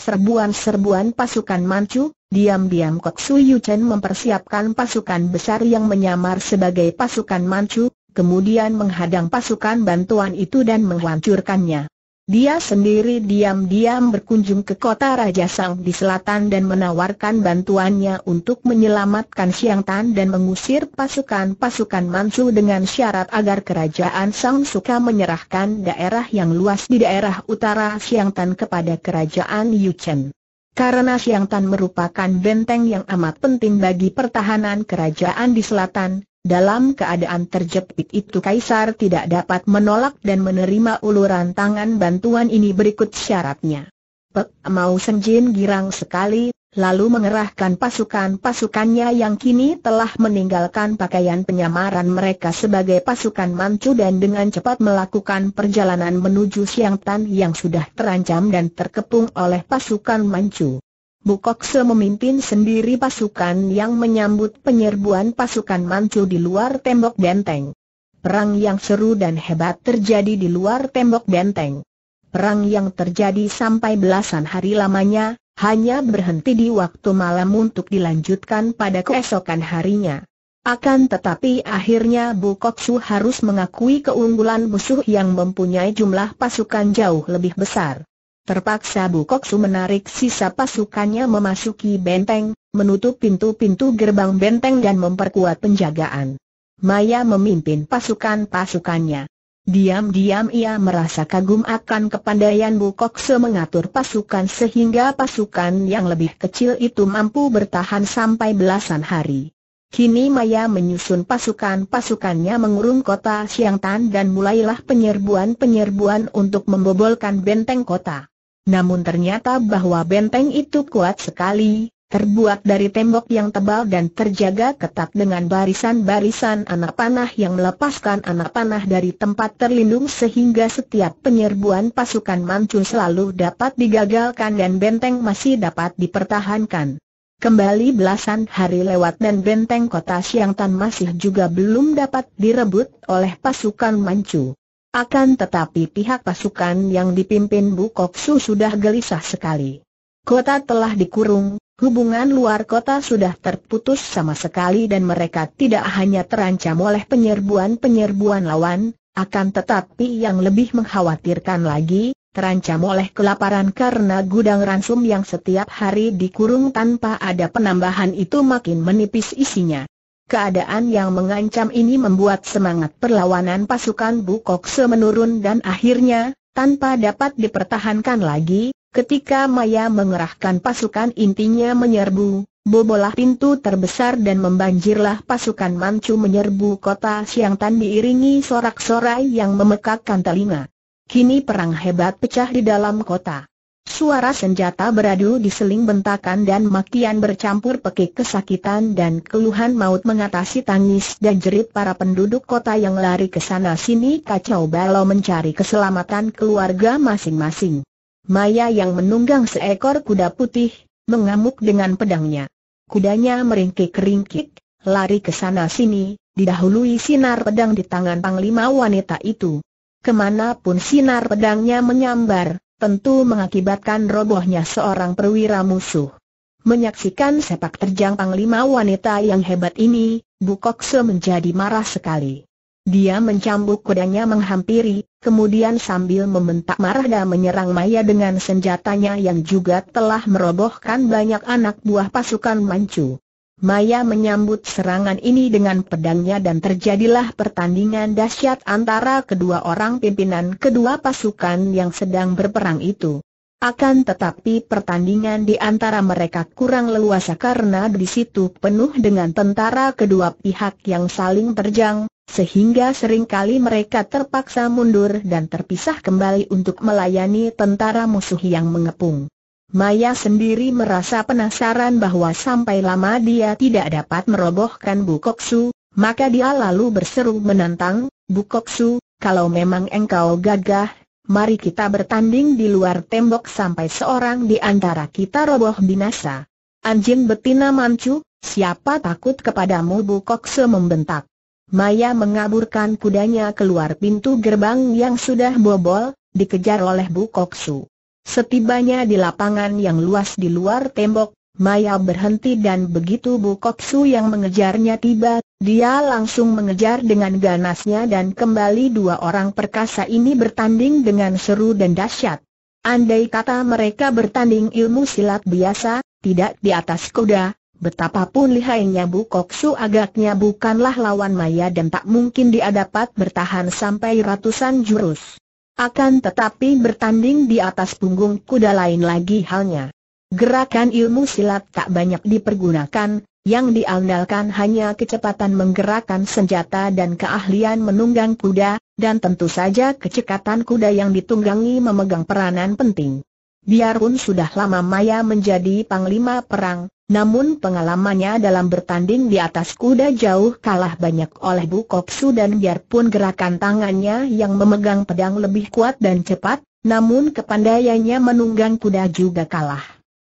Speaker 1: serbuan-serbuan pasukan Manchu, diam-diam Koksu Yuchen mempersiapkan pasukan besar yang menyamar sebagai pasukan Manchu, kemudian menghadang pasukan bantuan itu dan menghancurkannya. Dia sendiri diam-diam berkunjung ke kota Raja Sang di selatan dan menawarkan bantuannya untuk menyelamatkan Siang Tan dan mengusir pasukan-pasukan Manchu dengan syarat agar kerajaan Sang suka menyerahkan daerah yang luas di daerah utara Siang Tan kepada kerajaan Yuchen. Karena Siang Tan merupakan benteng yang amat penting bagi pertahanan kerajaan di selatan, dalam keadaan terjepit itu Kaisar tidak dapat menolak dan menerima uluran tangan bantuan ini berikut syaratnya. Pek Mau Senjin girang sekali, lalu mengerahkan pasukan-pasukannya yang kini telah meninggalkan pakaian penyamaran mereka sebagai pasukan Manchu dan dengan cepat melakukan perjalanan menuju Siang Tan yang sudah terancam dan terkepung oleh pasukan Manchu. Bukokse memimpin sendiri pasukan yang menyambut penyerbuan pasukan Manchu di luar tembok benteng. Perang yang seru dan hebat terjadi di luar tembok benteng. Perang yang terjadi sampai belasan hari lamanya, hanya berhenti di waktu malam untuk dilanjutkan pada keesokan harinya. Akan tetapi akhirnya Bukoksu harus mengakui keunggulan musuh yang mempunyai jumlah pasukan jauh lebih besar. Terpaksa Bukoksu menarik sisa pasukannya memasuki benteng, menutup pintu-pintu gerbang benteng dan memperkuat penjagaan. Maya memimpin pasukan-pasukannya. Diam-diam ia merasa kagum akan kepandaian Bukokse mengatur pasukan sehingga pasukan yang lebih kecil itu mampu bertahan sampai belasan hari. Kini Maya menyusun pasukan-pasukannya mengurung kota Siangtan dan mulailah penyerbuan-penyerbuan untuk membobolkan benteng kota. Namun ternyata bahwa benteng itu kuat sekali, terbuat dari tembok yang tebal dan terjaga ketat dengan barisan-barisan anak panah yang melepaskan anak panah dari tempat terlindung sehingga setiap penyerbuan pasukan Manchu selalu dapat digagalkan dan benteng masih dapat dipertahankan. Kembali belasan hari lewat dan benteng kota Siangtan masih juga belum dapat direbut oleh pasukan Manchu. Akan tetapi pihak pasukan yang dipimpin Bu Koksu sudah gelisah sekali. Kota telah dikurung, hubungan luar kota sudah terputus sama sekali dan mereka tidak hanya terancam oleh penyerbuan-penyerbuan lawan, akan tetapi yang lebih mengkhawatirkan lagi, terancam oleh kelaparan karena gudang ransum yang setiap hari dikurung tanpa ada penambahan itu makin menipis isinya. Keadaan yang mengancam ini membuat semangat perlawanan pasukan Bukokse menurun dan akhirnya, tanpa dapat dipertahankan lagi, ketika Maya mengerahkan pasukan intinya menyerbu, bobolah pintu terbesar dan membanjirlah pasukan Manchu menyerbu kota Siangtan diiringi sorak-sorai yang memekakkan telinga. Kini perang hebat pecah di dalam kota. Suara senjata beradu diseling bentakan dan makian bercampur pekik kesakitan dan keluhan maut mengatasi tangis dan jerit para penduduk kota yang lari ke sana sini kacau balau mencari keselamatan keluarga masing-masing. Maya yang menunggang seekor kuda putih, mengamuk dengan pedangnya. Kudanya meringkik-ringkik, lari ke sana sini, didahului sinar pedang di tangan panglima wanita itu. Ke mana pun sinar pedangnya menyambar, tentu mengakibatkan robohnya seorang perwira musuh. Menyaksikan sepak terjang panglima wanita yang hebat ini, Bukokse menjadi marah sekali. Dia mencambuk kudanya menghampiri, kemudian sambil membentak marah dan menyerang Maya dengan senjatanya yang juga telah merobohkan banyak anak buah pasukan Manchu. Maya menyambut serangan ini dengan pedangnya dan terjadilah pertandingan dahsyat antara kedua orang pimpinan kedua pasukan yang sedang berperang itu. Akan tetapi pertandingan di antara mereka kurang leluasa karena di situ penuh dengan tentara kedua pihak yang saling terjang, sehingga sering kali mereka terpaksa mundur dan terpisah kembali untuk melayani tentara musuh yang mengepung. Maya sendiri merasa penasaran bahwa sampai lama dia tidak dapat merobohkan Bukoksu, maka dia lalu berseru menantang, Bukoksu, kalau memang engkau gagah, mari kita bertanding di luar tembok sampai seorang di antara kita roboh binasa. Anjing betina mancu, siapa takut kepadamu Bu Kokse membentak. Maya mengaburkan kudanya keluar pintu gerbang yang sudah bobol, dikejar oleh Bu Koksu. Setibanya di lapangan yang luas di luar tembok, Maya berhenti dan begitu Bu Koksu yang mengejarnya tiba, dia langsung mengejar dengan ganasnya dan kembali dua orang perkasa ini bertanding dengan seru dan dahsyat. Andai kata mereka bertanding ilmu silat biasa, tidak di atas kuda, betapapun lihainya Bu Koksu agaknya bukanlah lawan Maya dan tak mungkin dia dapat bertahan sampai ratusan jurus. Akan tetapi bertanding di atas punggung kuda lain lagi halnya. Gerakan ilmu silat tak banyak dipergunakan, yang diandalkan hanya kecepatan menggerakkan senjata dan keahlian menunggang kuda, dan tentu saja kecekatan kuda yang ditunggangi memegang peranan penting. Biarpun sudah lama Maya menjadi panglima perang, namun pengalamannya dalam bertanding di atas kuda jauh kalah banyak oleh Bu Koksu dan biarpun gerakan tangannya yang memegang pedang lebih kuat dan cepat, namun kepandaiannya menunggang kuda juga kalah.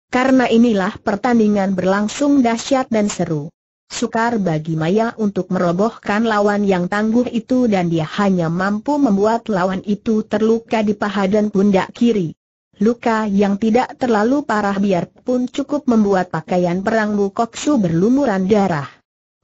Speaker 1: Karena inilah pertandingan berlangsung dahsyat dan seru. Sukar bagi Maya untuk merobohkan lawan yang tangguh itu dan dia hanya mampu membuat lawan itu terluka di paha dan pundak kiri. Luka yang tidak terlalu parah biarpun cukup membuat pakaian perang Bu Koksu berlumuran darah.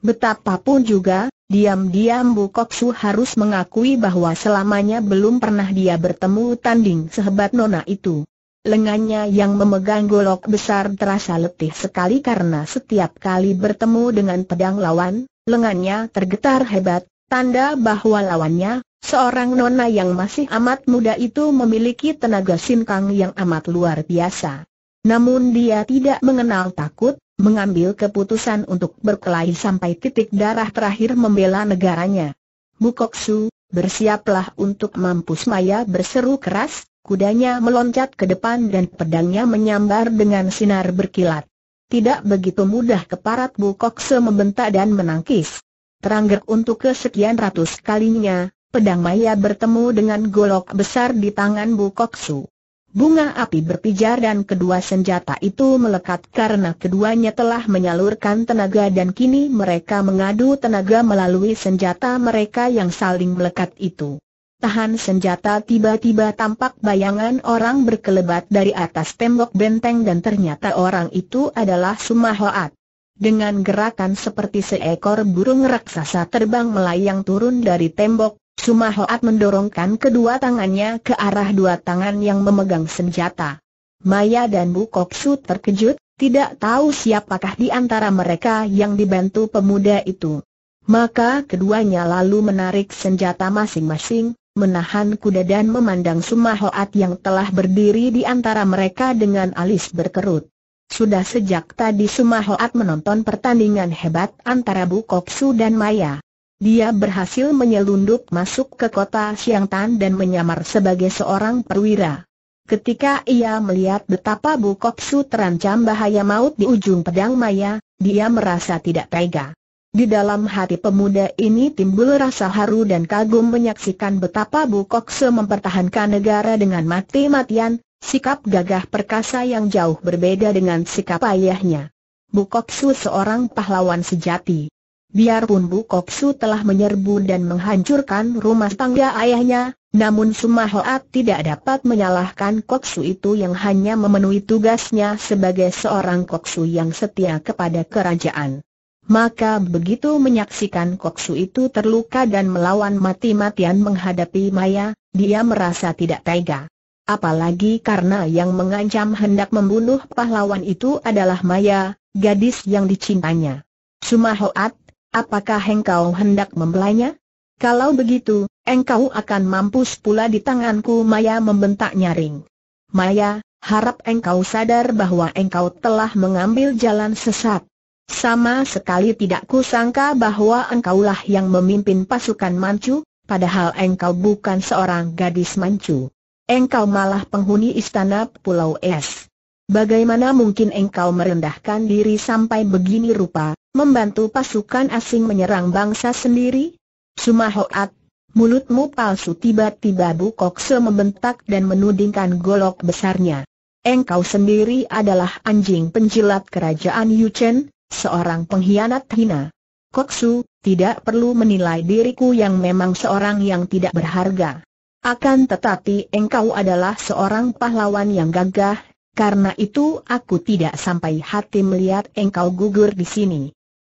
Speaker 1: Betapapun juga, diam-diam Bu Koksu harus mengakui bahwa selamanya belum pernah dia bertemu tanding sehebat nona itu. Lengannya yang memegang golok besar terasa letih sekali karena setiap kali bertemu dengan pedang lawan, lengannya tergetar hebat, tanda bahwa lawannya, seorang nona yang masih amat muda itu memiliki tenaga sinkang yang amat luar biasa. Namun dia tidak mengenal takut, mengambil keputusan untuk berkelahi sampai titik darah terakhir membela negaranya. Bukoksu, bersiaplah untuk mampus Maya berseru keras, Kudanya meloncat ke depan dan pedangnya menyambar dengan sinar berkilat. Tidak begitu mudah keparat Bu Kokse membentak dan menangkis. Terangger untuk kesekian ratus kalinya, pedang Maya bertemu dengan golok besar di tangan Bu Koksu. Bunga api berpijar dan kedua senjata itu melekat karena keduanya telah menyalurkan tenaga dan kini mereka mengadu tenaga melalui senjata mereka yang saling melekat itu tahan senjata tiba-tiba tampak bayangan orang berkelebat dari atas tembok benteng dan ternyata orang itu adalah Sumahoat. Dengan gerakan seperti seekor burung raksasa terbang melayang turun dari tembok, Sumahoat mendorongkan kedua tangannya ke arah dua tangan yang memegang senjata. Maya dan Bu Koksu terkejut, tidak tahu siapakah di antara mereka yang dibantu pemuda itu. Maka keduanya lalu menarik senjata masing-masing, menahan kuda dan memandang Sumahoat yang telah berdiri di antara mereka dengan alis berkerut. Sudah sejak tadi Sumahoat menonton pertandingan hebat antara Bu Koksu dan Maya. Dia berhasil menyelundup masuk ke kota Siangtan dan menyamar sebagai seorang perwira. Ketika ia melihat betapa Bu Koksu terancam bahaya maut di ujung pedang Maya, dia merasa tidak tega. Di dalam hati pemuda ini timbul rasa haru dan kagum menyaksikan betapa Bu Kokse mempertahankan negara dengan mati-matian, sikap gagah perkasa yang jauh berbeda dengan sikap ayahnya. Bu Koksu seorang pahlawan sejati. Biarpun Bu Koksu telah menyerbu dan menghancurkan rumah tangga ayahnya, namun Sumahoat tidak dapat menyalahkan Koksu itu yang hanya memenuhi tugasnya sebagai seorang Koksu yang setia kepada kerajaan. Maka begitu menyaksikan Koksu itu terluka dan melawan mati-matian menghadapi Maya, dia merasa tidak tega. Apalagi karena yang mengancam hendak membunuh pahlawan itu adalah Maya, gadis yang dicintanya. Sumahoat, apakah engkau hendak membelanya? Kalau begitu, engkau akan mampus pula di tanganku Maya membentak nyaring. Maya, harap engkau sadar bahwa engkau telah mengambil jalan sesat. Sama sekali tidak kusangka bahwa engkaulah yang memimpin pasukan Manchu, padahal engkau bukan seorang gadis Manchu. Engkau malah penghuni istana Pulau Es. Bagaimana mungkin engkau merendahkan diri sampai begini rupa, membantu pasukan asing menyerang bangsa sendiri? Sumahoat, mulutmu palsu tiba-tiba Bu Kokse membentak dan menudingkan golok besarnya. engkau sendiri adalah anjing penjilat kerajaan Yuchen, seorang pengkhianat hina. Koksu, tidak perlu menilai diriku yang memang seorang yang tidak berharga. Akan tetapi engkau adalah seorang pahlawan yang gagah, karena itu aku tidak sampai hati melihat engkau gugur di sini.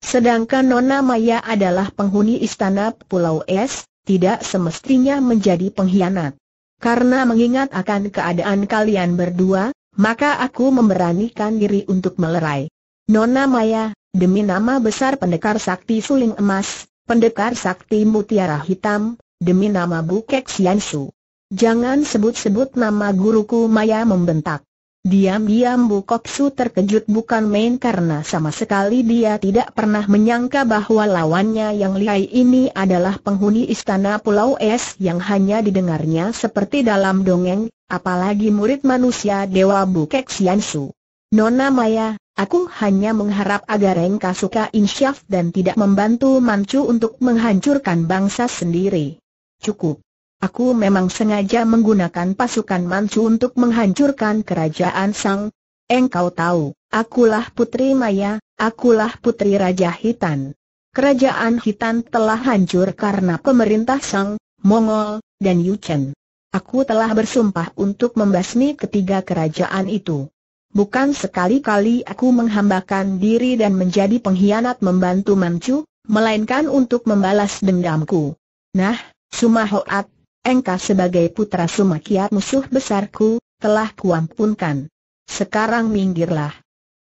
Speaker 1: Sedangkan Nona Maya adalah penghuni istana Pulau Es, tidak semestinya menjadi pengkhianat. Karena mengingat akan keadaan kalian berdua, maka aku memberanikan diri untuk melerai. Nona Maya, demi nama besar pendekar sakti suling emas, pendekar sakti mutiara hitam, demi nama Bukek Siansu. Jangan sebut-sebut nama guruku Maya membentak. Diam-diam Bu Koksu terkejut bukan main karena sama sekali dia tidak pernah menyangka bahwa lawannya yang lihai ini adalah penghuni istana Pulau Es yang hanya didengarnya seperti dalam dongeng, apalagi murid manusia Dewa Bukek Siansu. Nona Maya, aku hanya mengharap agar engkau suka insyaf dan tidak membantu Mancu untuk menghancurkan bangsa sendiri. Cukup. Aku memang sengaja menggunakan pasukan Manchu untuk menghancurkan kerajaan Sang. Engkau tahu, akulah Putri Maya, akulah Putri Raja Hitan. Kerajaan Hitan telah hancur karena pemerintah Sang, Mongol, dan Yuchen. Aku telah bersumpah untuk membasmi ketiga kerajaan itu. Bukan sekali-kali aku menghambakan diri dan menjadi pengkhianat membantu Manchu, melainkan untuk membalas dendamku. Nah, Sumahoat, engkau sebagai putra Sumakiat musuh besarku, telah kuampunkan. Sekarang minggirlah.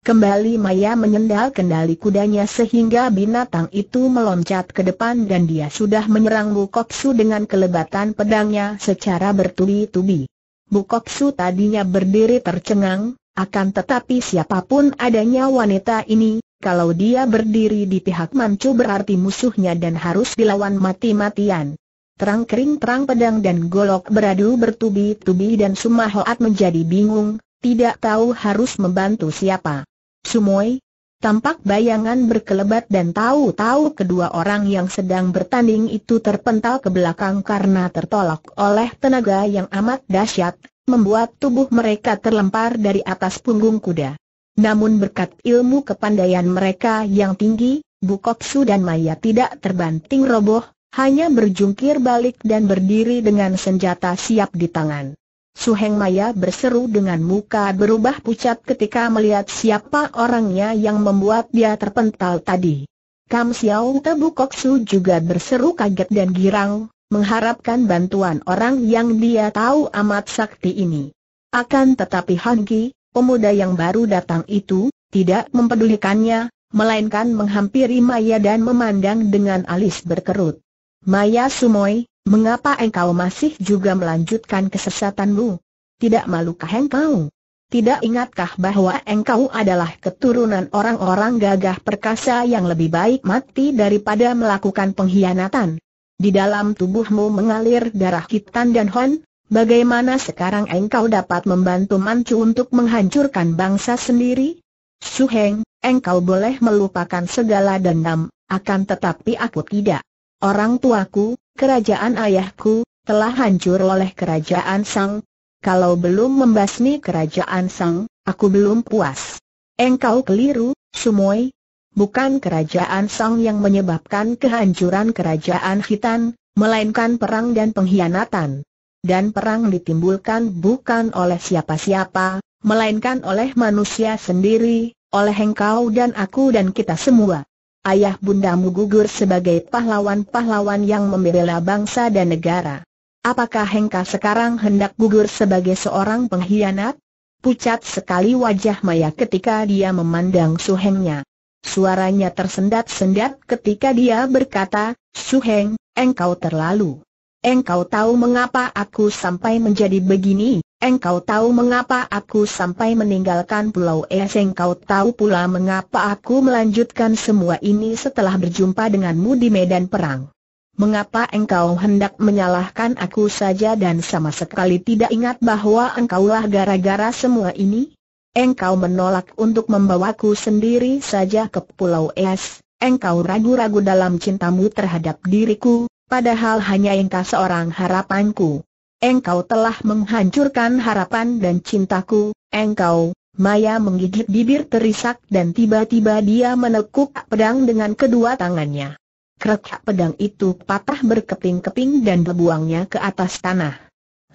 Speaker 1: Kembali Maya menyendal kendali kudanya sehingga binatang itu meloncat ke depan dan dia sudah menyerang Bukoksu dengan kelebatan pedangnya secara bertubi-tubi. Bukoksu tadinya berdiri tercengang, akan tetapi siapa pun adanya wanita ini, kalau dia berdiri di pihak Mancu berarti musuhnya dan harus dilawan mati-matian. Terang kering terang pedang dan golok beradu bertubi-tubi dan Sumahoat menjadi bingung, tidak tahu harus membantu siapa. Sumoy, tampak bayangan berkelebat dan tahu-tahu kedua orang yang sedang bertanding itu terpental ke belakang karena tertolak oleh tenaga yang amat dahsyat, membuat tubuh mereka terlempar dari atas punggung kuda. Namun berkat ilmu kepandaian mereka yang tinggi, Bukoksu dan Maya tidak terbanting roboh, hanya berjungkir balik dan berdiri dengan senjata siap di tangan. Suheng Maya berseru dengan muka berubah pucat ketika melihat siapa orangnya yang membuat dia terpental tadi. Kam Xiao Tebu Koksu juga berseru kaget dan girang, mengharapkan bantuan orang yang dia tahu amat sakti ini. Akan tetapi Han Ki, pemuda yang baru datang itu, tidak mempedulikannya, melainkan menghampiri Maya dan memandang dengan alis berkerut. Maya Sumoy, mengapa engkau masih juga melanjutkan kesesatanmu? Tidak malukah engkau? Tidak ingatkah bahwa engkau adalah keturunan orang-orang gagah perkasa yang lebih baik mati daripada melakukan pengkhianatan? Di dalam tubuhmu mengalir darah Kitan dan Hon, bagaimana sekarang engkau dapat membantu Mancu untuk menghancurkan bangsa sendiri? Suheng, engkau boleh melupakan segala dendam, akan tetapi aku tidak. Orang tuaku, kerajaan ayahku, telah hancur oleh kerajaan Sang. Kalau belum membasmi kerajaan Sang, aku belum puas. Engkau keliru, Sumoy. Bukan kerajaan Sang yang menyebabkan kehancuran kerajaan Hitan, melainkan perang dan pengkhianatan. Dan perang ditimbulkan bukan oleh siapa-siapa, melainkan oleh manusia sendiri, oleh engkau dan aku dan kita semua ayah bundamu gugur sebagai pahlawan-pahlawan yang membela bangsa dan negara. Apakah Hengka sekarang hendak gugur sebagai seorang pengkhianat? Pucat sekali wajah Maya ketika dia memandang suhengnya. Suaranya tersendat-sendat ketika dia berkata, Suheng, engkau terlalu. Engkau tahu mengapa aku sampai menjadi begini? Engkau tahu mengapa aku sampai meninggalkan Pulau Es Engkau tahu pula mengapa aku melanjutkan semua ini setelah berjumpa denganmu di medan perang. Mengapa engkau hendak menyalahkan aku saja dan sama sekali tidak ingat bahwa engkaulah gara-gara semua ini? Engkau menolak untuk membawaku sendiri saja ke Pulau Es, engkau ragu-ragu dalam cintamu terhadap diriku, padahal hanya engkau seorang harapanku. engkau telah menghancurkan harapan dan cintaku, engkau, Maya menggigit bibir terisak dan tiba-tiba dia menekuk pedang dengan kedua tangannya. Krek pedang itu patah berkeping-keping dan berbuangnya ke atas tanah.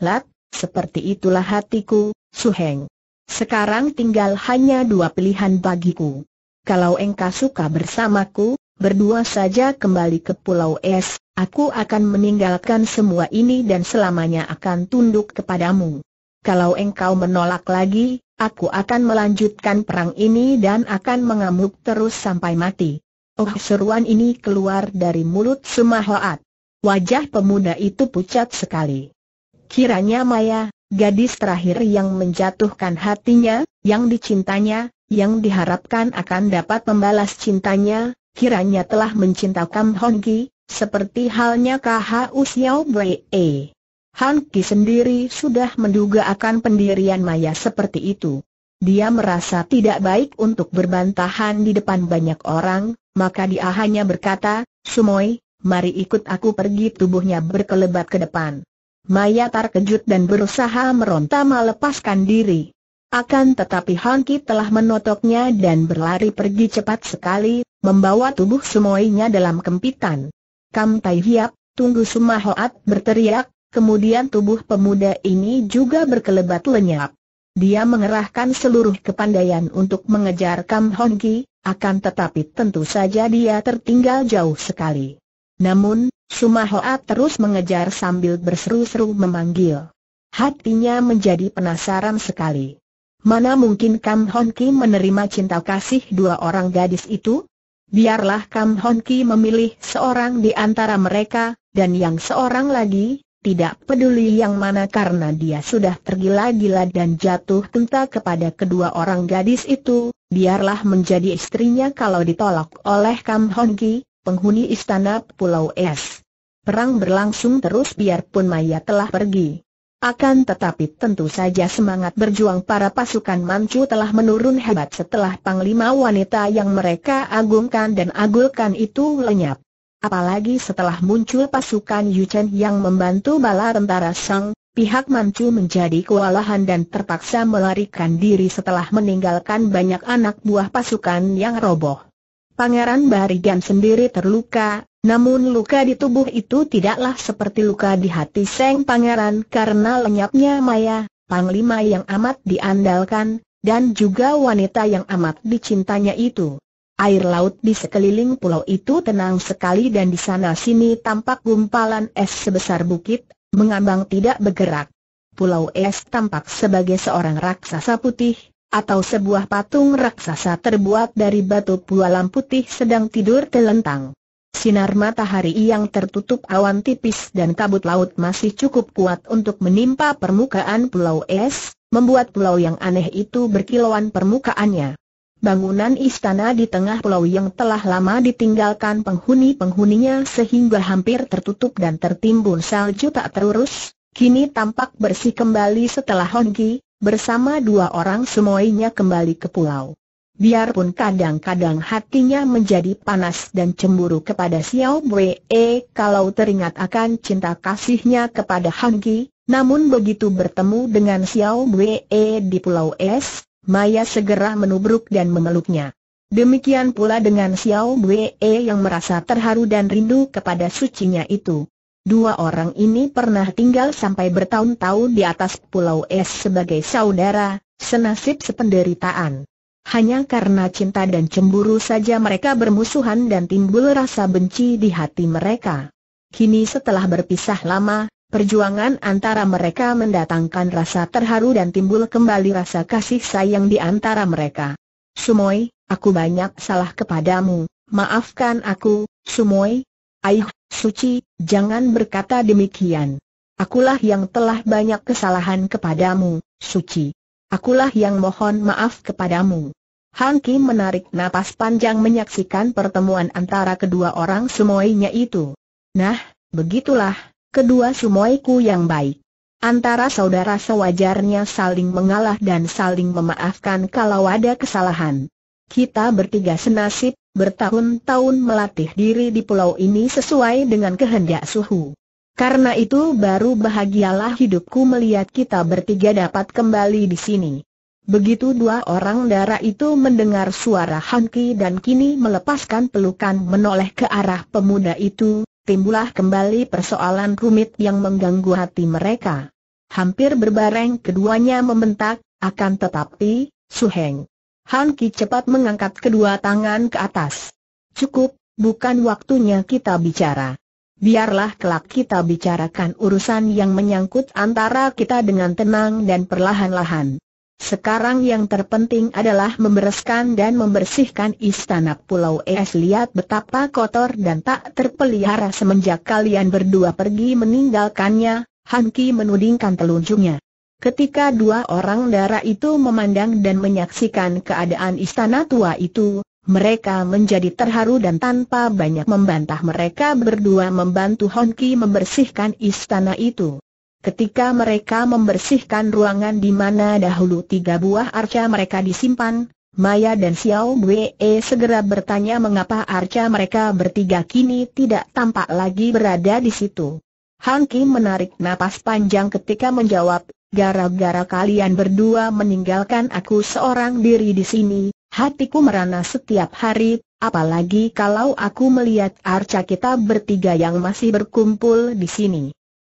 Speaker 1: Lat, seperti itulah hatiku, Suheng. Sekarang tinggal hanya dua pilihan bagiku. Kalau engkau suka bersamaku, berdua saja kembali ke Pulau Es, Aku akan meninggalkan semua ini dan selamanya akan tunduk kepadamu. Kalau engkau menolak lagi, aku akan melanjutkan perang ini dan akan mengamuk terus sampai mati. Oh seruan ini keluar dari mulut Sumahoat. Wajah pemuda itu pucat sekali. Kiranya Maya, gadis terakhir yang menjatuhkan hatinya, yang dicintanya, yang diharapkan akan dapat membalas cintanya, kiranya telah mencintakan Hongki, seperti halnya KHU Xiao Bwe. Han Ki sendiri sudah menduga akan pendirian Maya seperti itu. Dia merasa tidak baik untuk berbantahan di depan banyak orang, maka dia hanya berkata, Sumoy, mari ikut aku pergi tubuhnya berkelebat ke depan. Maya terkejut dan berusaha meronta melepaskan diri. Akan tetapi Han Ki telah menotoknya dan berlari pergi cepat sekali, membawa tubuh Sumoynya dalam kempitan. Kam Tai Hiap, tunggu Sumahoat berteriak, kemudian tubuh pemuda ini juga berkelebat lenyap. Dia mengerahkan seluruh kepandaian untuk mengejar Kam Hon Ki, akan tetapi tentu saja dia tertinggal jauh sekali. Namun, Sumahoat terus mengejar sambil berseru-seru memanggil. Hatinya menjadi penasaran sekali. Mana mungkin Kam Hon Ki menerima cinta kasih dua orang gadis itu? Biarlah Kam Hon Ki memilih seorang di antara mereka, dan yang seorang lagi, tidak peduli yang mana karena dia sudah tergila-gila dan jatuh cinta kepada kedua orang gadis itu, biarlah menjadi istrinya kalau ditolak oleh Kam Hon Ki, penghuni istana Pulau Es. Perang berlangsung terus biarpun Maya telah pergi. Akan tetapi tentu saja semangat berjuang para pasukan Manchu telah menurun hebat setelah panglima wanita yang mereka agungkan dan agulkan itu lenyap. Apalagi setelah muncul pasukan Yuchen yang membantu bala tentara Sang, pihak Manchu menjadi kewalahan dan terpaksa melarikan diri setelah meninggalkan banyak anak buah pasukan yang roboh. Pangeran Barigan sendiri terluka, namun luka di tubuh itu tidaklah seperti luka di hati Seng Pangeran karena lenyapnya Maya, Panglima yang amat diandalkan, dan juga wanita yang amat dicintanya itu. Air laut di sekeliling pulau itu tenang sekali dan di sana-sini tampak gumpalan es sebesar bukit, mengambang tidak bergerak. Pulau es tampak sebagai seorang raksasa putih, atau sebuah patung raksasa terbuat dari batu pualam putih sedang tidur telentang. Sinar matahari yang tertutup awan tipis dan kabut laut masih cukup kuat untuk menimpa permukaan pulau es, membuat pulau yang aneh itu berkilauan permukaannya. Bangunan istana di tengah pulau yang telah lama ditinggalkan penghuni-penghuninya sehingga hampir tertutup dan tertimbun salju tak terurus, kini tampak bersih kembali setelah Hongki, bersama dua orang semuanya kembali ke pulau. Biarpun kadang-kadang hatinya menjadi panas dan cemburu kepada Xiao Bwe kalau teringat akan cinta kasihnya kepada Han Ki, namun begitu bertemu dengan Xiao Bwe di Pulau Es, Maya segera menubruk dan memeluknya. Demikian pula dengan Xiao Bwe yang merasa terharu dan rindu kepada sucinya itu. Dua orang ini pernah tinggal sampai bertahun-tahun di atas Pulau Es sebagai saudara, senasib sependeritaan. Hanya karena cinta dan cemburu saja mereka bermusuhan dan timbul rasa benci di hati mereka. Kini setelah berpisah lama, perjuangan antara mereka mendatangkan rasa terharu dan timbul kembali rasa kasih sayang di antara mereka. Sumoy, aku banyak salah kepadamu, maafkan aku, Sumoy. Aih, Suci, jangan berkata demikian. Akulah yang telah banyak kesalahan kepadamu, Suci. Akulah yang mohon maaf kepadamu. Han Kim menarik napas panjang menyaksikan pertemuan antara kedua orang sumoinya itu. Nah, begitulah, kedua sumoiku yang baik. Antara saudara sewajarnya saling mengalah dan saling memaafkan kalau ada kesalahan. Kita bertiga senasib, bertahun-tahun melatih diri di pulau ini sesuai dengan kehendak suhu. Karena itu baru bahagialah hidupku melihat kita bertiga dapat kembali di sini. Begitu dua orang darah itu mendengar suara Hanki dan kini melepaskan pelukan menoleh ke arah pemuda itu, timbullah kembali persoalan rumit yang mengganggu hati mereka. Hampir berbareng keduanya membentak, akan tetapi, Suheng. Hanki cepat mengangkat kedua tangan ke atas. Cukup, bukan waktunya kita bicara. Biarlah kelak kita bicarakan urusan yang menyangkut antara kita dengan tenang dan perlahan-lahan. Sekarang yang terpenting adalah membereskan dan membersihkan istana Pulau Es lihat betapa kotor dan tak terpelihara semenjak kalian berdua pergi meninggalkannya, Hanki menudingkan telunjuknya. Ketika dua orang darah itu memandang dan menyaksikan keadaan istana tua itu, mereka menjadi terharu dan tanpa banyak membantah mereka berdua membantu Honki membersihkan istana itu. Ketika mereka membersihkan ruangan di mana dahulu tiga buah arca mereka disimpan, Maya dan Xiao Bwe segera bertanya mengapa arca mereka bertiga kini tidak tampak lagi berada di situ. Han Kim menarik napas panjang ketika menjawab, gara-gara kalian berdua meninggalkan aku seorang diri di sini, hatiku merana setiap hari, apalagi kalau aku melihat arca kita bertiga yang masih berkumpul di sini.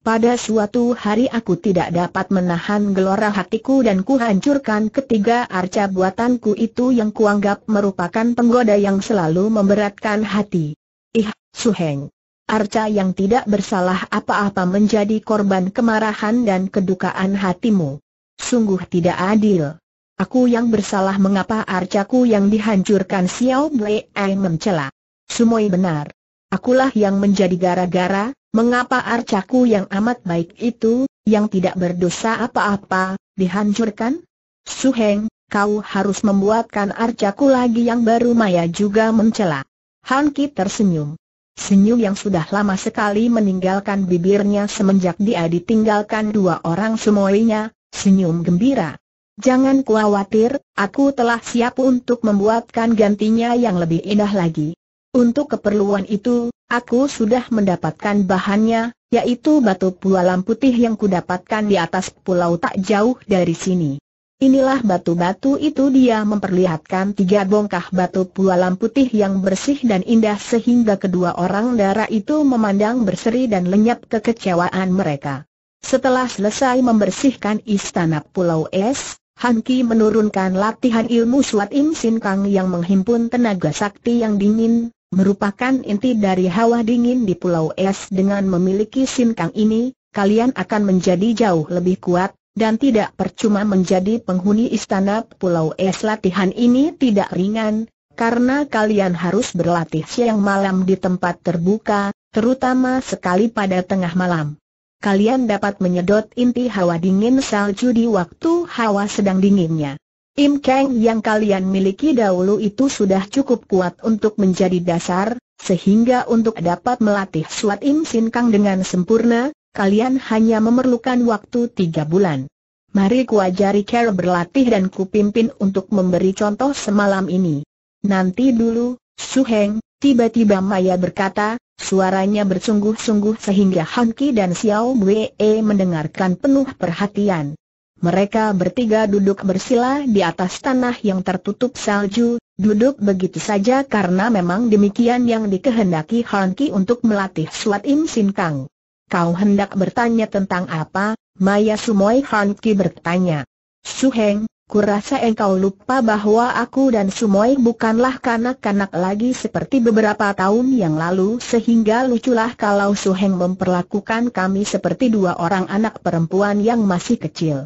Speaker 1: Pada suatu hari aku tidak dapat menahan gelora hatiku dan kuhancurkan ketiga arca buatanku itu yang kuanggap merupakan penggoda yang selalu memberatkan hati. Ih, Suheng. Arca yang tidak bersalah apa-apa menjadi korban kemarahan dan kedukaan hatimu. Sungguh tidak adil. Aku yang bersalah mengapa arcaku yang dihancurkan Xiao Blei mencela. Sumoi benar. Akulah yang menjadi gara-gara, Mengapa arcaku yang amat baik itu, yang tidak berdosa apa-apa, dihancurkan? Suheng, kau harus membuatkan arcaku lagi yang baru Maya juga mencela. Han Ki tersenyum. Senyum yang sudah lama sekali meninggalkan bibirnya semenjak dia ditinggalkan dua orang semuanya, senyum gembira. Jangan khawatir, aku telah siap untuk membuatkan gantinya yang lebih indah lagi. Untuk keperluan itu, aku sudah mendapatkan bahannya, yaitu batu pualam putih yang kudapatkan di atas pulau tak jauh dari sini. Inilah batu-batu itu dia memperlihatkan tiga bongkah batu pualam putih yang bersih dan indah sehingga kedua orang darah itu memandang berseri dan lenyap kekecewaan mereka. Setelah selesai membersihkan istana Pulau Es, Hanki menurunkan latihan ilmu Suat Im Sin Kang yang menghimpun tenaga sakti yang dingin, merupakan inti dari hawa dingin di Pulau Es dengan memiliki sinkang ini, kalian akan menjadi jauh lebih kuat, dan tidak percuma menjadi penghuni istana Pulau Es latihan ini tidak ringan, karena kalian harus berlatih siang malam di tempat terbuka, terutama sekali pada tengah malam. Kalian dapat menyedot inti hawa dingin salju di waktu hawa sedang dinginnya. Im Kang yang kalian miliki dahulu itu sudah cukup kuat untuk menjadi dasar, sehingga untuk dapat melatih Suat Im Sin Kang dengan sempurna, kalian hanya memerlukan waktu tiga bulan. Mari kuajari cara berlatih dan kupimpin untuk memberi contoh semalam ini. Nanti dulu, Su Heng, tiba-tiba Maya berkata, suaranya bersungguh-sungguh sehingga Han Ki dan Xiao Bwe mendengarkan penuh perhatian. Mereka bertiga duduk bersila di atas tanah yang tertutup salju, duduk begitu saja karena memang demikian yang dikehendaki Han Ki untuk melatih Suat Im Sin Kang. Kau hendak bertanya tentang apa? Maya Sumoy Han Ki bertanya. Su Heng, kurasa engkau lupa bahwa aku dan Sumoy bukanlah kanak-kanak lagi seperti beberapa tahun yang lalu sehingga luculah kalau Su Heng memperlakukan kami seperti dua orang anak perempuan yang masih kecil.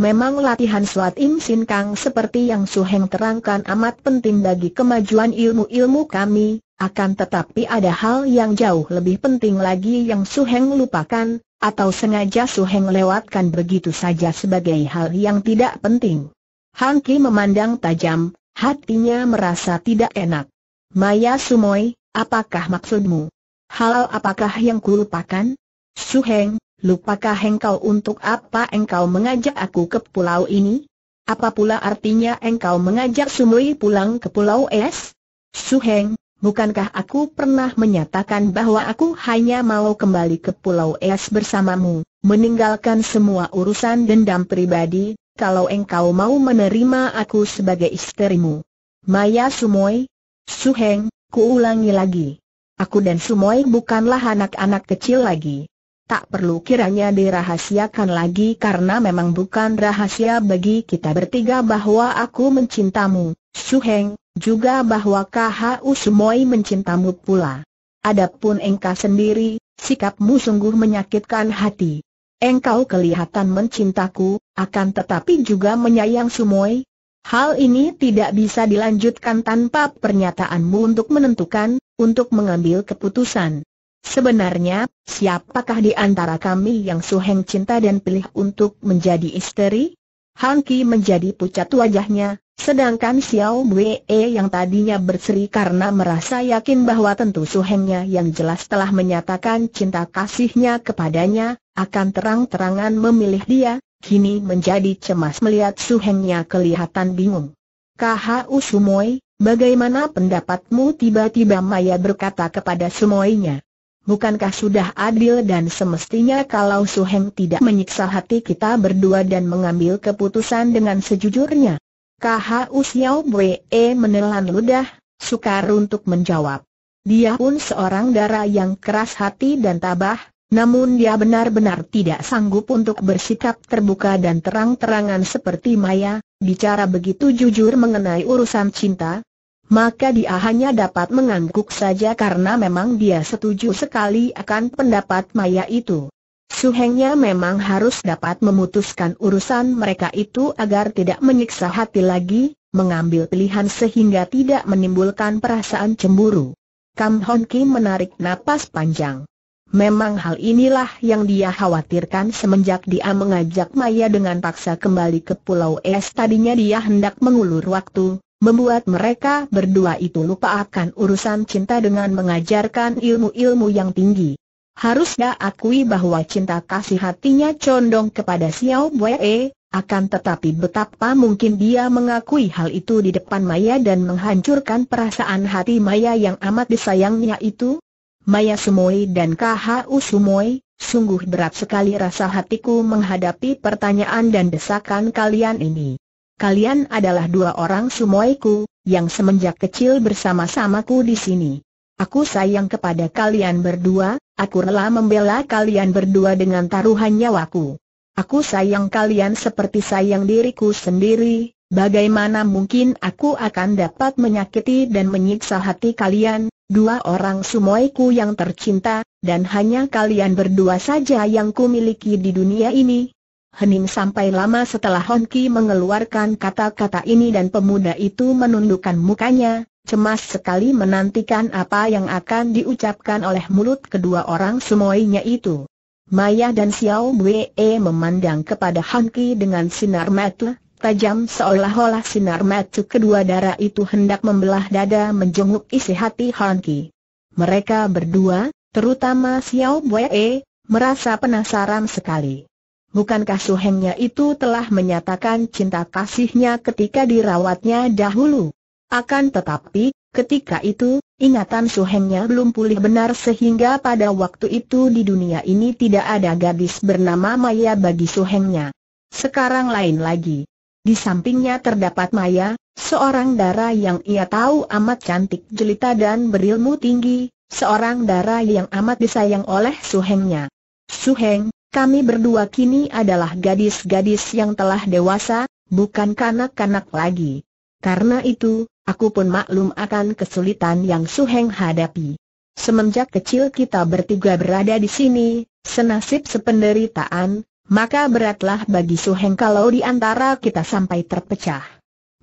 Speaker 1: Memang latihan Suat Im Sin Kang seperti yang Su Heng terangkan amat penting bagi kemajuan ilmu-ilmu kami, akan tetapi ada hal yang jauh lebih penting lagi yang Su Heng lupakan, atau sengaja Su Heng lewatkan begitu saja sebagai hal yang tidak penting. Han Ki memandang tajam, hatinya merasa tidak enak. Maya Sumoy, apakah maksudmu? Hal apakah yang kulupakan? Su Heng, Lupakah engkau untuk apa engkau mengajak aku ke pulau ini? Apa pula artinya engkau mengajak Sumui pulang ke pulau Es? Su Heng, Bukankah aku pernah menyatakan bahwa aku hanya mau kembali ke Pulau Es bersamamu, meninggalkan semua urusan dendam pribadi, kalau engkau mau menerima aku sebagai istrimu. Maya Sumoy, Suheng, kuulangi lagi. Aku dan Sumoy bukanlah anak-anak kecil lagi tak perlu kiranya dirahasiakan lagi karena memang bukan rahasia bagi kita bertiga bahwa aku mencintamu, Suheng, juga bahwa KHU Sumoy mencintamu pula. Adapun engkau sendiri, sikapmu sungguh menyakitkan hati. Engkau kelihatan mencintaku, akan tetapi juga menyayang Sumoy. Hal ini tidak bisa dilanjutkan tanpa pernyataanmu untuk menentukan, untuk mengambil keputusan. Sebenarnya, siapakah di antara kami yang Suheng cinta dan pilih untuk menjadi istri? Han Ki menjadi pucat wajahnya, sedangkan Xiao Bue yang tadinya berseri karena merasa yakin bahwa tentu Suhengnya yang jelas telah menyatakan cinta kasihnya kepadanya, akan terang-terangan memilih dia, kini menjadi cemas melihat Suhengnya kelihatan bingung. KHU Sumoy, bagaimana pendapatmu tiba-tiba Maya berkata kepada Sumoynya? Bukankah sudah adil dan semestinya kalau Suheng tidak menyiksa hati kita berdua dan mengambil keputusan dengan sejujurnya? KHU Xiao Bwe menelan ludah, sukar untuk menjawab. Dia pun seorang darah yang keras hati dan tabah, namun dia benar-benar tidak sanggup untuk bersikap terbuka dan terang-terangan seperti Maya, bicara begitu jujur mengenai urusan cinta, maka dia hanya dapat mengangguk saja karena memang dia setuju sekali akan pendapat Maya itu. Suhengnya memang harus dapat memutuskan urusan mereka itu agar tidak menyiksa hati lagi, mengambil pilihan sehingga tidak menimbulkan perasaan cemburu. Kam Hon Kim menarik napas panjang. Memang hal inilah yang dia khawatirkan semenjak dia mengajak Maya dengan paksa kembali ke Pulau Es. Tadinya dia hendak mengulur waktu, membuat mereka berdua itu lupa akan urusan cinta dengan mengajarkan ilmu-ilmu yang tinggi. Harus dia akui bahwa cinta kasih hatinya condong kepada Xiao Bue, akan tetapi betapa mungkin dia mengakui hal itu di depan Maya dan menghancurkan perasaan hati Maya yang amat disayangnya itu? Maya Sumoy dan KHU Sumoy, sungguh berat sekali rasa hatiku menghadapi pertanyaan dan desakan kalian ini. Kalian adalah dua orang sumoiku, yang semenjak kecil bersama-samaku di sini. Aku sayang kepada kalian berdua, aku rela membela kalian berdua dengan taruhan nyawaku. Aku sayang kalian seperti sayang diriku sendiri, bagaimana mungkin aku akan dapat menyakiti dan menyiksa hati kalian, dua orang sumoiku yang tercinta, dan hanya kalian berdua saja yang kumiliki di dunia ini, hening sampai lama setelah Hon Ki mengeluarkan kata-kata ini dan pemuda itu menundukkan mukanya, cemas sekali menantikan apa yang akan diucapkan oleh mulut kedua orang semuanya itu. Maya dan Xiao Bue memandang kepada Han Ki dengan sinar mata, tajam seolah-olah sinar mata kedua darah itu hendak membelah dada menjenguk isi hati Han Ki. Mereka berdua, terutama Xiao Bue, merasa penasaran sekali. Bukankah suhengnya itu telah menyatakan cinta kasihnya ketika dirawatnya dahulu? Akan tetapi, ketika itu, ingatan suhengnya belum pulih benar sehingga pada waktu itu di dunia ini tidak ada gadis bernama Maya bagi suhengnya. Sekarang lain lagi. Di sampingnya terdapat Maya, seorang darah yang ia tahu amat cantik jelita dan berilmu tinggi, seorang darah yang amat disayang oleh suhengnya. Suheng, kami berdua kini adalah gadis-gadis yang telah dewasa, bukan kanak-kanak lagi. Karena itu, aku pun maklum akan kesulitan yang Suheng hadapi. Semenjak kecil kita bertiga berada di sini, senasib sependeritaan, maka beratlah bagi Suheng kalau di antara kita sampai terpecah.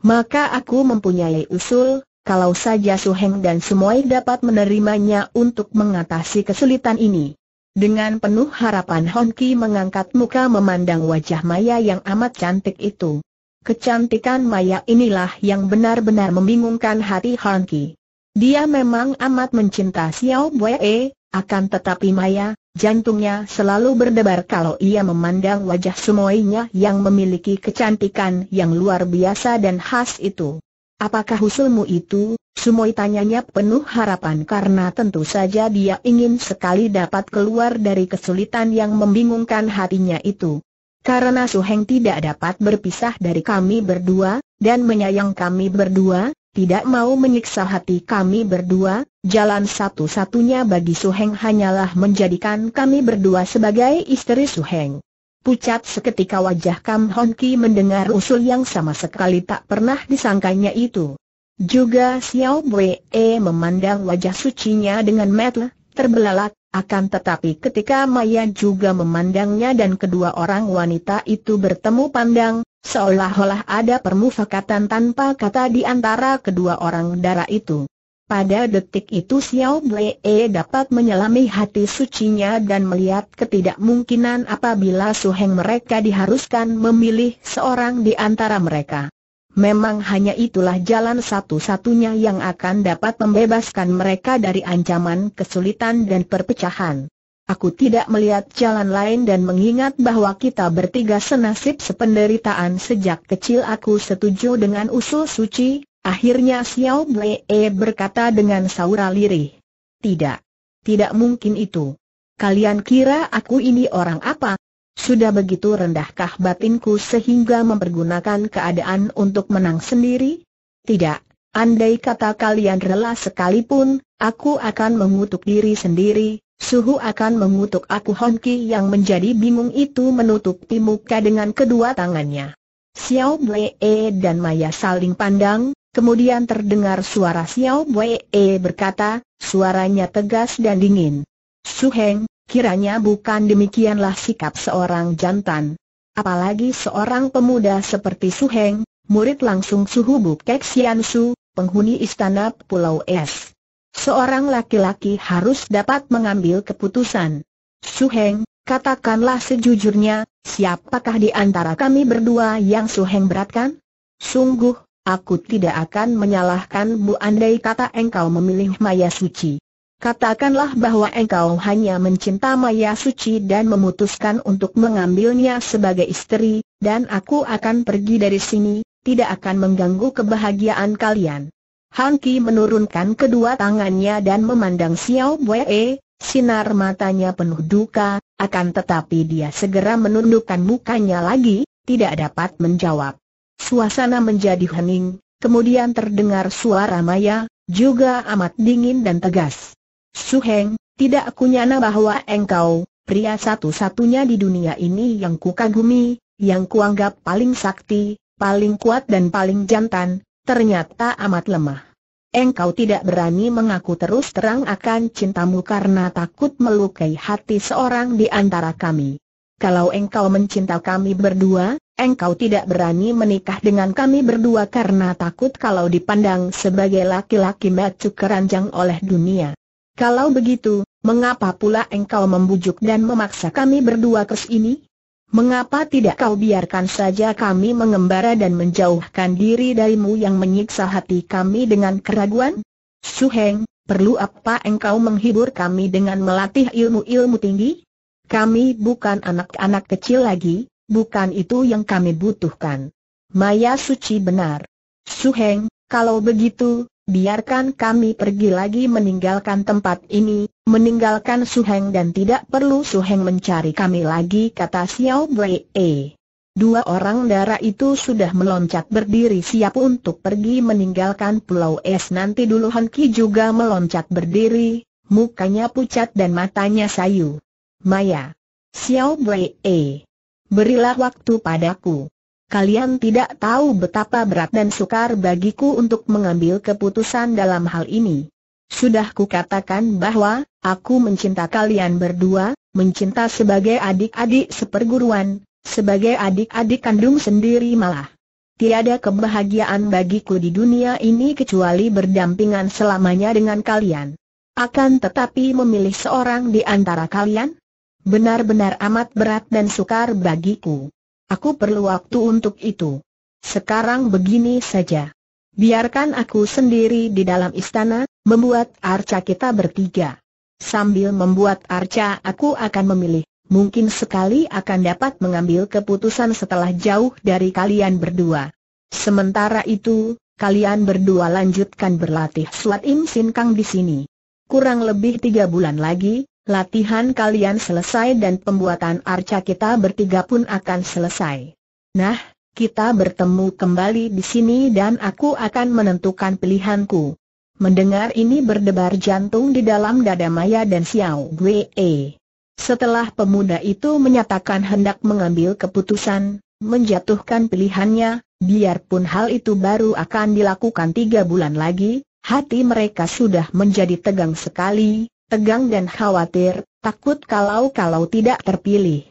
Speaker 1: Maka aku mempunyai usul, kalau saja Suheng dan Sumoy dapat menerimanya untuk mengatasi kesulitan ini. Dengan penuh harapan Hon Ki mengangkat muka memandang wajah Maya yang amat cantik itu. Kecantikan Maya inilah yang benar-benar membingungkan hati Hon Ki. Dia memang amat mencinta Xiao Bue, akan tetapi Maya, jantungnya selalu berdebar kalau ia memandang wajah semuanya yang memiliki kecantikan yang luar biasa dan khas itu. Apakah usulmu itu? Sumoy tanyanya penuh harapan karena tentu saja dia ingin sekali dapat keluar dari kesulitan yang membingungkan hatinya itu. Karena Suheng tidak dapat berpisah dari kami berdua, dan menyayang kami berdua, tidak mau menyiksa hati kami berdua, jalan satu-satunya bagi Suheng hanyalah menjadikan kami berdua sebagai istri Suheng. Pucat seketika wajah Kam Hon Ki mendengar usul yang sama sekali tak pernah disangkanya itu. Juga Xiao Bwe memandang wajah sucinya dengan mata terbelalak, akan tetapi ketika Maya juga memandangnya dan kedua orang wanita itu bertemu pandang, Seolah-olah ada permufakatan tanpa kata di antara kedua orang darah itu. Pada detik itu Xiao Blee dapat menyelami hati sucinya dan melihat ketidakmungkinan apabila suheng mereka diharuskan memilih seorang di antara mereka. Memang hanya itulah jalan satu-satunya yang akan dapat membebaskan mereka dari ancaman kesulitan dan perpecahan. Aku tidak melihat jalan lain dan mengingat bahwa kita bertiga senasib sependeritaan sejak kecil aku setuju dengan usul suci, akhirnya Xiao Blee berkata dengan saura lirih. Tidak. Tidak mungkin itu. Kalian kira aku ini orang apa? Sudah begitu rendahkah batinku sehingga mempergunakan keadaan untuk menang sendiri? Tidak. Andai kata kalian rela sekalipun, aku akan mengutuk diri sendiri, Suhu akan mengutuk aku Honki yang menjadi bingung itu menutupi muka dengan kedua tangannya. Xiao Bwe dan Maya saling pandang, kemudian terdengar suara Xiao Bwe berkata, suaranya tegas dan dingin. Su Heng, kiranya bukan demikianlah sikap seorang jantan. Apalagi seorang pemuda seperti Su Heng, murid langsung Suhu Bukek Sian Su, penghuni istana Pulau Es. Seorang laki-laki harus dapat mengambil keputusan. Suheng, katakanlah sejujurnya, siapakah di antara kami berdua yang Suheng beratkan? Sungguh, aku tidak akan menyalahkan Bu andai kata engkau memilih Maya Suci. Katakanlah bahwa engkau hanya mencinta Maya Suci dan memutuskan untuk mengambilnya sebagai istri, dan aku akan pergi dari sini, tidak akan mengganggu kebahagiaan kalian. Han Ki menurunkan kedua tangannya dan memandang Xiao Bue, sinar matanya penuh duka, akan tetapi dia segera menundukkan mukanya lagi, tidak dapat menjawab. Suasana menjadi hening, kemudian terdengar suara Maya, juga amat dingin dan tegas. Su Heng, tidak aku nyana bahwa engkau, pria satu-satunya di dunia ini yang kukagumi, yang kuanggap paling sakti, paling kuat dan paling jantan, ternyata amat lemah. Engkau tidak berani mengaku terus terang akan cintamu karena takut melukai hati seorang di antara kami. Kalau engkau mencinta kami berdua, engkau tidak berani menikah dengan kami berdua karena takut kalau dipandang sebagai laki-laki macu keranjang oleh dunia. Kalau begitu, mengapa pula engkau membujuk dan memaksa kami berdua ke sini? Mengapa tidak kau biarkan saja kami mengembara dan menjauhkan diri darimu yang menyiksa hati kami dengan keraguan? Suheng, perlu apa engkau menghibur kami dengan melatih ilmu-ilmu tinggi? Kami bukan anak-anak kecil lagi, bukan itu yang kami butuhkan. Maya suci benar. Suheng, kalau begitu, biarkan kami pergi lagi meninggalkan tempat ini, meninggalkan Suheng dan tidak perlu Suheng mencari kami lagi kata Xiao Bwei. Dua orang darah itu sudah meloncat berdiri siap untuk pergi meninggalkan pulau es nanti dulu Han Ki juga meloncat berdiri, mukanya pucat dan matanya sayu. Maya. Xiao Bwei. Berilah waktu padaku. Kalian tidak tahu betapa berat dan sukar bagiku untuk mengambil keputusan dalam hal ini. Sudah kukatakan bahwa, aku mencinta kalian berdua, mencinta sebagai adik-adik seperguruan, sebagai adik-adik kandung sendiri malah. Tiada kebahagiaan bagiku di dunia ini kecuali berdampingan selamanya dengan kalian. Akan tetapi memilih seorang di antara kalian? Benar-benar amat berat dan sukar bagiku. Aku perlu waktu untuk itu. Sekarang begini saja. Biarkan aku sendiri di dalam istana, membuat arca kita bertiga. Sambil membuat arca aku akan memilih, mungkin sekali akan dapat mengambil keputusan setelah jauh dari kalian berdua. Sementara itu, kalian berdua lanjutkan berlatih Suat Im Sin Kang di sini. Kurang lebih tiga bulan lagi, latihan kalian selesai dan pembuatan arca kita bertiga pun akan selesai. Nah, kita bertemu kembali di sini dan aku akan menentukan pilihanku. Mendengar ini berdebar jantung di dalam dada Maya dan Xiao Gwe. Setelah pemuda itu menyatakan hendak mengambil keputusan, menjatuhkan pilihannya, biarpun hal itu baru akan dilakukan tiga bulan lagi, hati mereka sudah menjadi tegang sekali, tegang dan khawatir, takut kalau-kalau tidak terpilih.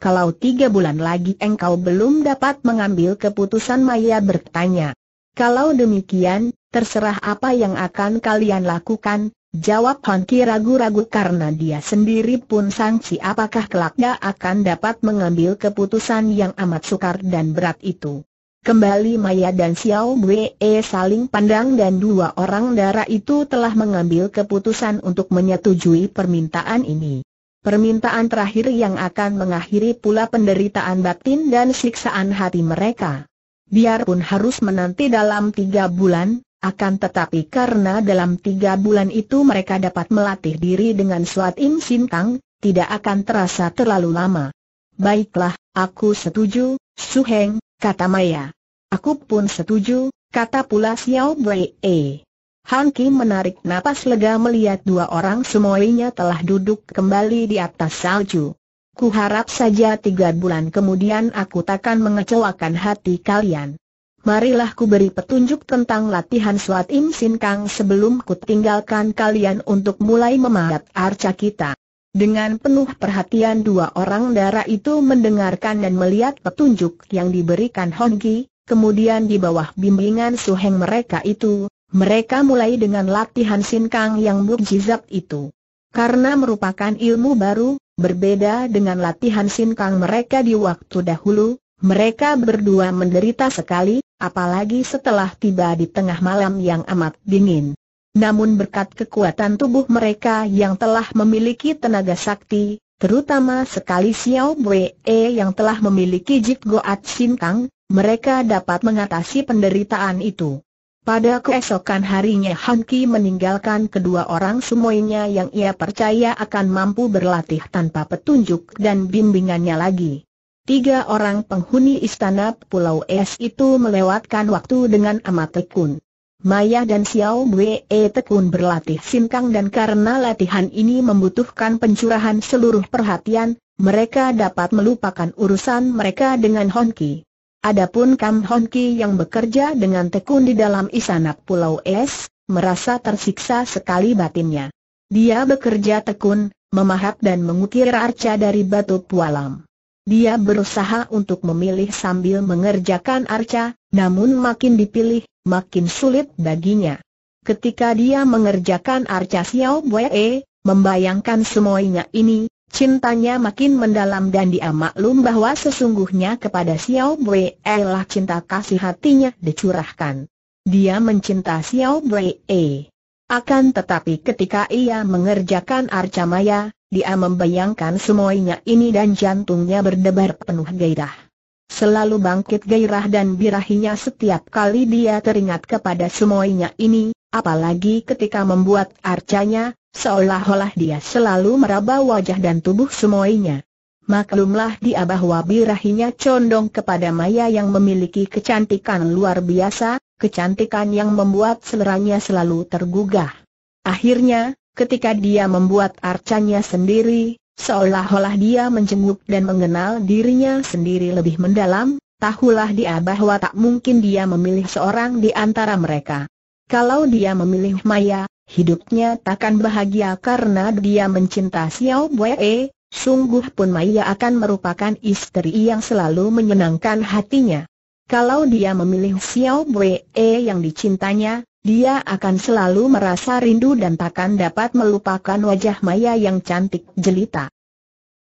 Speaker 1: Kalau tiga bulan lagi engkau belum dapat mengambil keputusan Maya bertanya. Kalau demikian, terserah apa yang akan kalian lakukan, jawab Honki ragu-ragu karena dia sendiri pun sangsi apakah kelak dia akan dapat mengambil keputusan yang amat sukar dan berat itu. Kembali Maya dan Xiao Bwe saling pandang dan dua orang darah itu telah mengambil keputusan untuk menyetujui permintaan ini. Permintaan terakhir yang akan mengakhiri pula penderitaan batin dan siksaan hati mereka. Biarpun harus menanti dalam tiga bulan, akan tetapi karena dalam tiga bulan itu mereka dapat melatih diri dengan suat im sintang, tidak akan terasa terlalu lama. Baiklah, aku setuju, Su Heng, kata Maya. Aku pun setuju, kata pula Xiao Bui E. Han Kim menarik napas lega melihat dua orang semuanya telah duduk kembali di atas salju. Kuharap saja tiga bulan kemudian aku takkan mengecewakan hati kalian. Marilah ku beri petunjuk tentang latihan Suat Im Sin Kang sebelum ku tinggalkan kalian untuk mulai memahat arca kita. Dengan penuh perhatian dua orang darah itu mendengarkan dan melihat petunjuk yang diberikan Hongki, kemudian di bawah bimbingan suheng mereka itu, mereka mulai dengan latihan Sin Kang yang mukjizat itu. Karena merupakan ilmu baru, berbeda dengan latihan sinkang mereka di waktu dahulu, mereka berdua menderita sekali, apalagi setelah tiba di tengah malam yang amat dingin. Namun berkat kekuatan tubuh mereka yang telah memiliki tenaga sakti, terutama sekali Xiao Bwe yang telah memiliki Jit Goat Sinkang, mereka dapat mengatasi penderitaan itu. Pada keesokan harinya Han Ki meninggalkan kedua orang semuanya yang ia percaya akan mampu berlatih tanpa petunjuk dan bimbingannya lagi. Tiga orang penghuni istana Pulau Es itu melewatkan waktu dengan amat tekun. Maya dan Xiao Bwe tekun berlatih sinkang dan karena latihan ini membutuhkan pencurahan seluruh perhatian, mereka dapat melupakan urusan mereka dengan Hon Ki. Adapun Kam Hon Ki yang bekerja dengan tekun di dalam istana Pulau Es, merasa tersiksa sekali batinnya. Dia bekerja tekun, memahat dan mengukir arca dari batu pualam. Dia berusaha untuk memilih sambil mengerjakan arca, namun makin dipilih, makin sulit baginya. Ketika dia mengerjakan arca Xiao Bue, membayangkan semuanya ini, Cintanya makin mendalam dan dia maklum bahwa sesungguhnya kepada Xiao Bui lah cinta kasih hatinya dicurahkan. Dia mencinta Xiao Bui Akan tetapi ketika ia mengerjakan arca maya, dia membayangkan semuanya ini dan jantungnya berdebar penuh gairah. Selalu bangkit gairah dan birahinya setiap kali dia teringat kepada semuanya ini, apalagi ketika membuat arcanya, seolah-olah dia selalu meraba wajah dan tubuh semuanya. Maklumlah dia bahwa birahinya condong kepada Maya yang memiliki kecantikan luar biasa, kecantikan yang membuat seleranya selalu tergugah. Akhirnya, ketika dia membuat arcanya sendiri, seolah-olah dia mencenguk dan mengenal dirinya sendiri lebih mendalam, tahulah dia bahwa tak mungkin dia memilih seorang di antara mereka. Kalau dia memilih Maya, hidupnya takkan bahagia karena dia mencinta Xiao Bue, sungguh pun Maya akan merupakan istri yang selalu menyenangkan hatinya. Kalau dia memilih Xiao Bue yang dicintanya, dia akan selalu merasa rindu dan takkan dapat melupakan wajah Maya yang cantik jelita.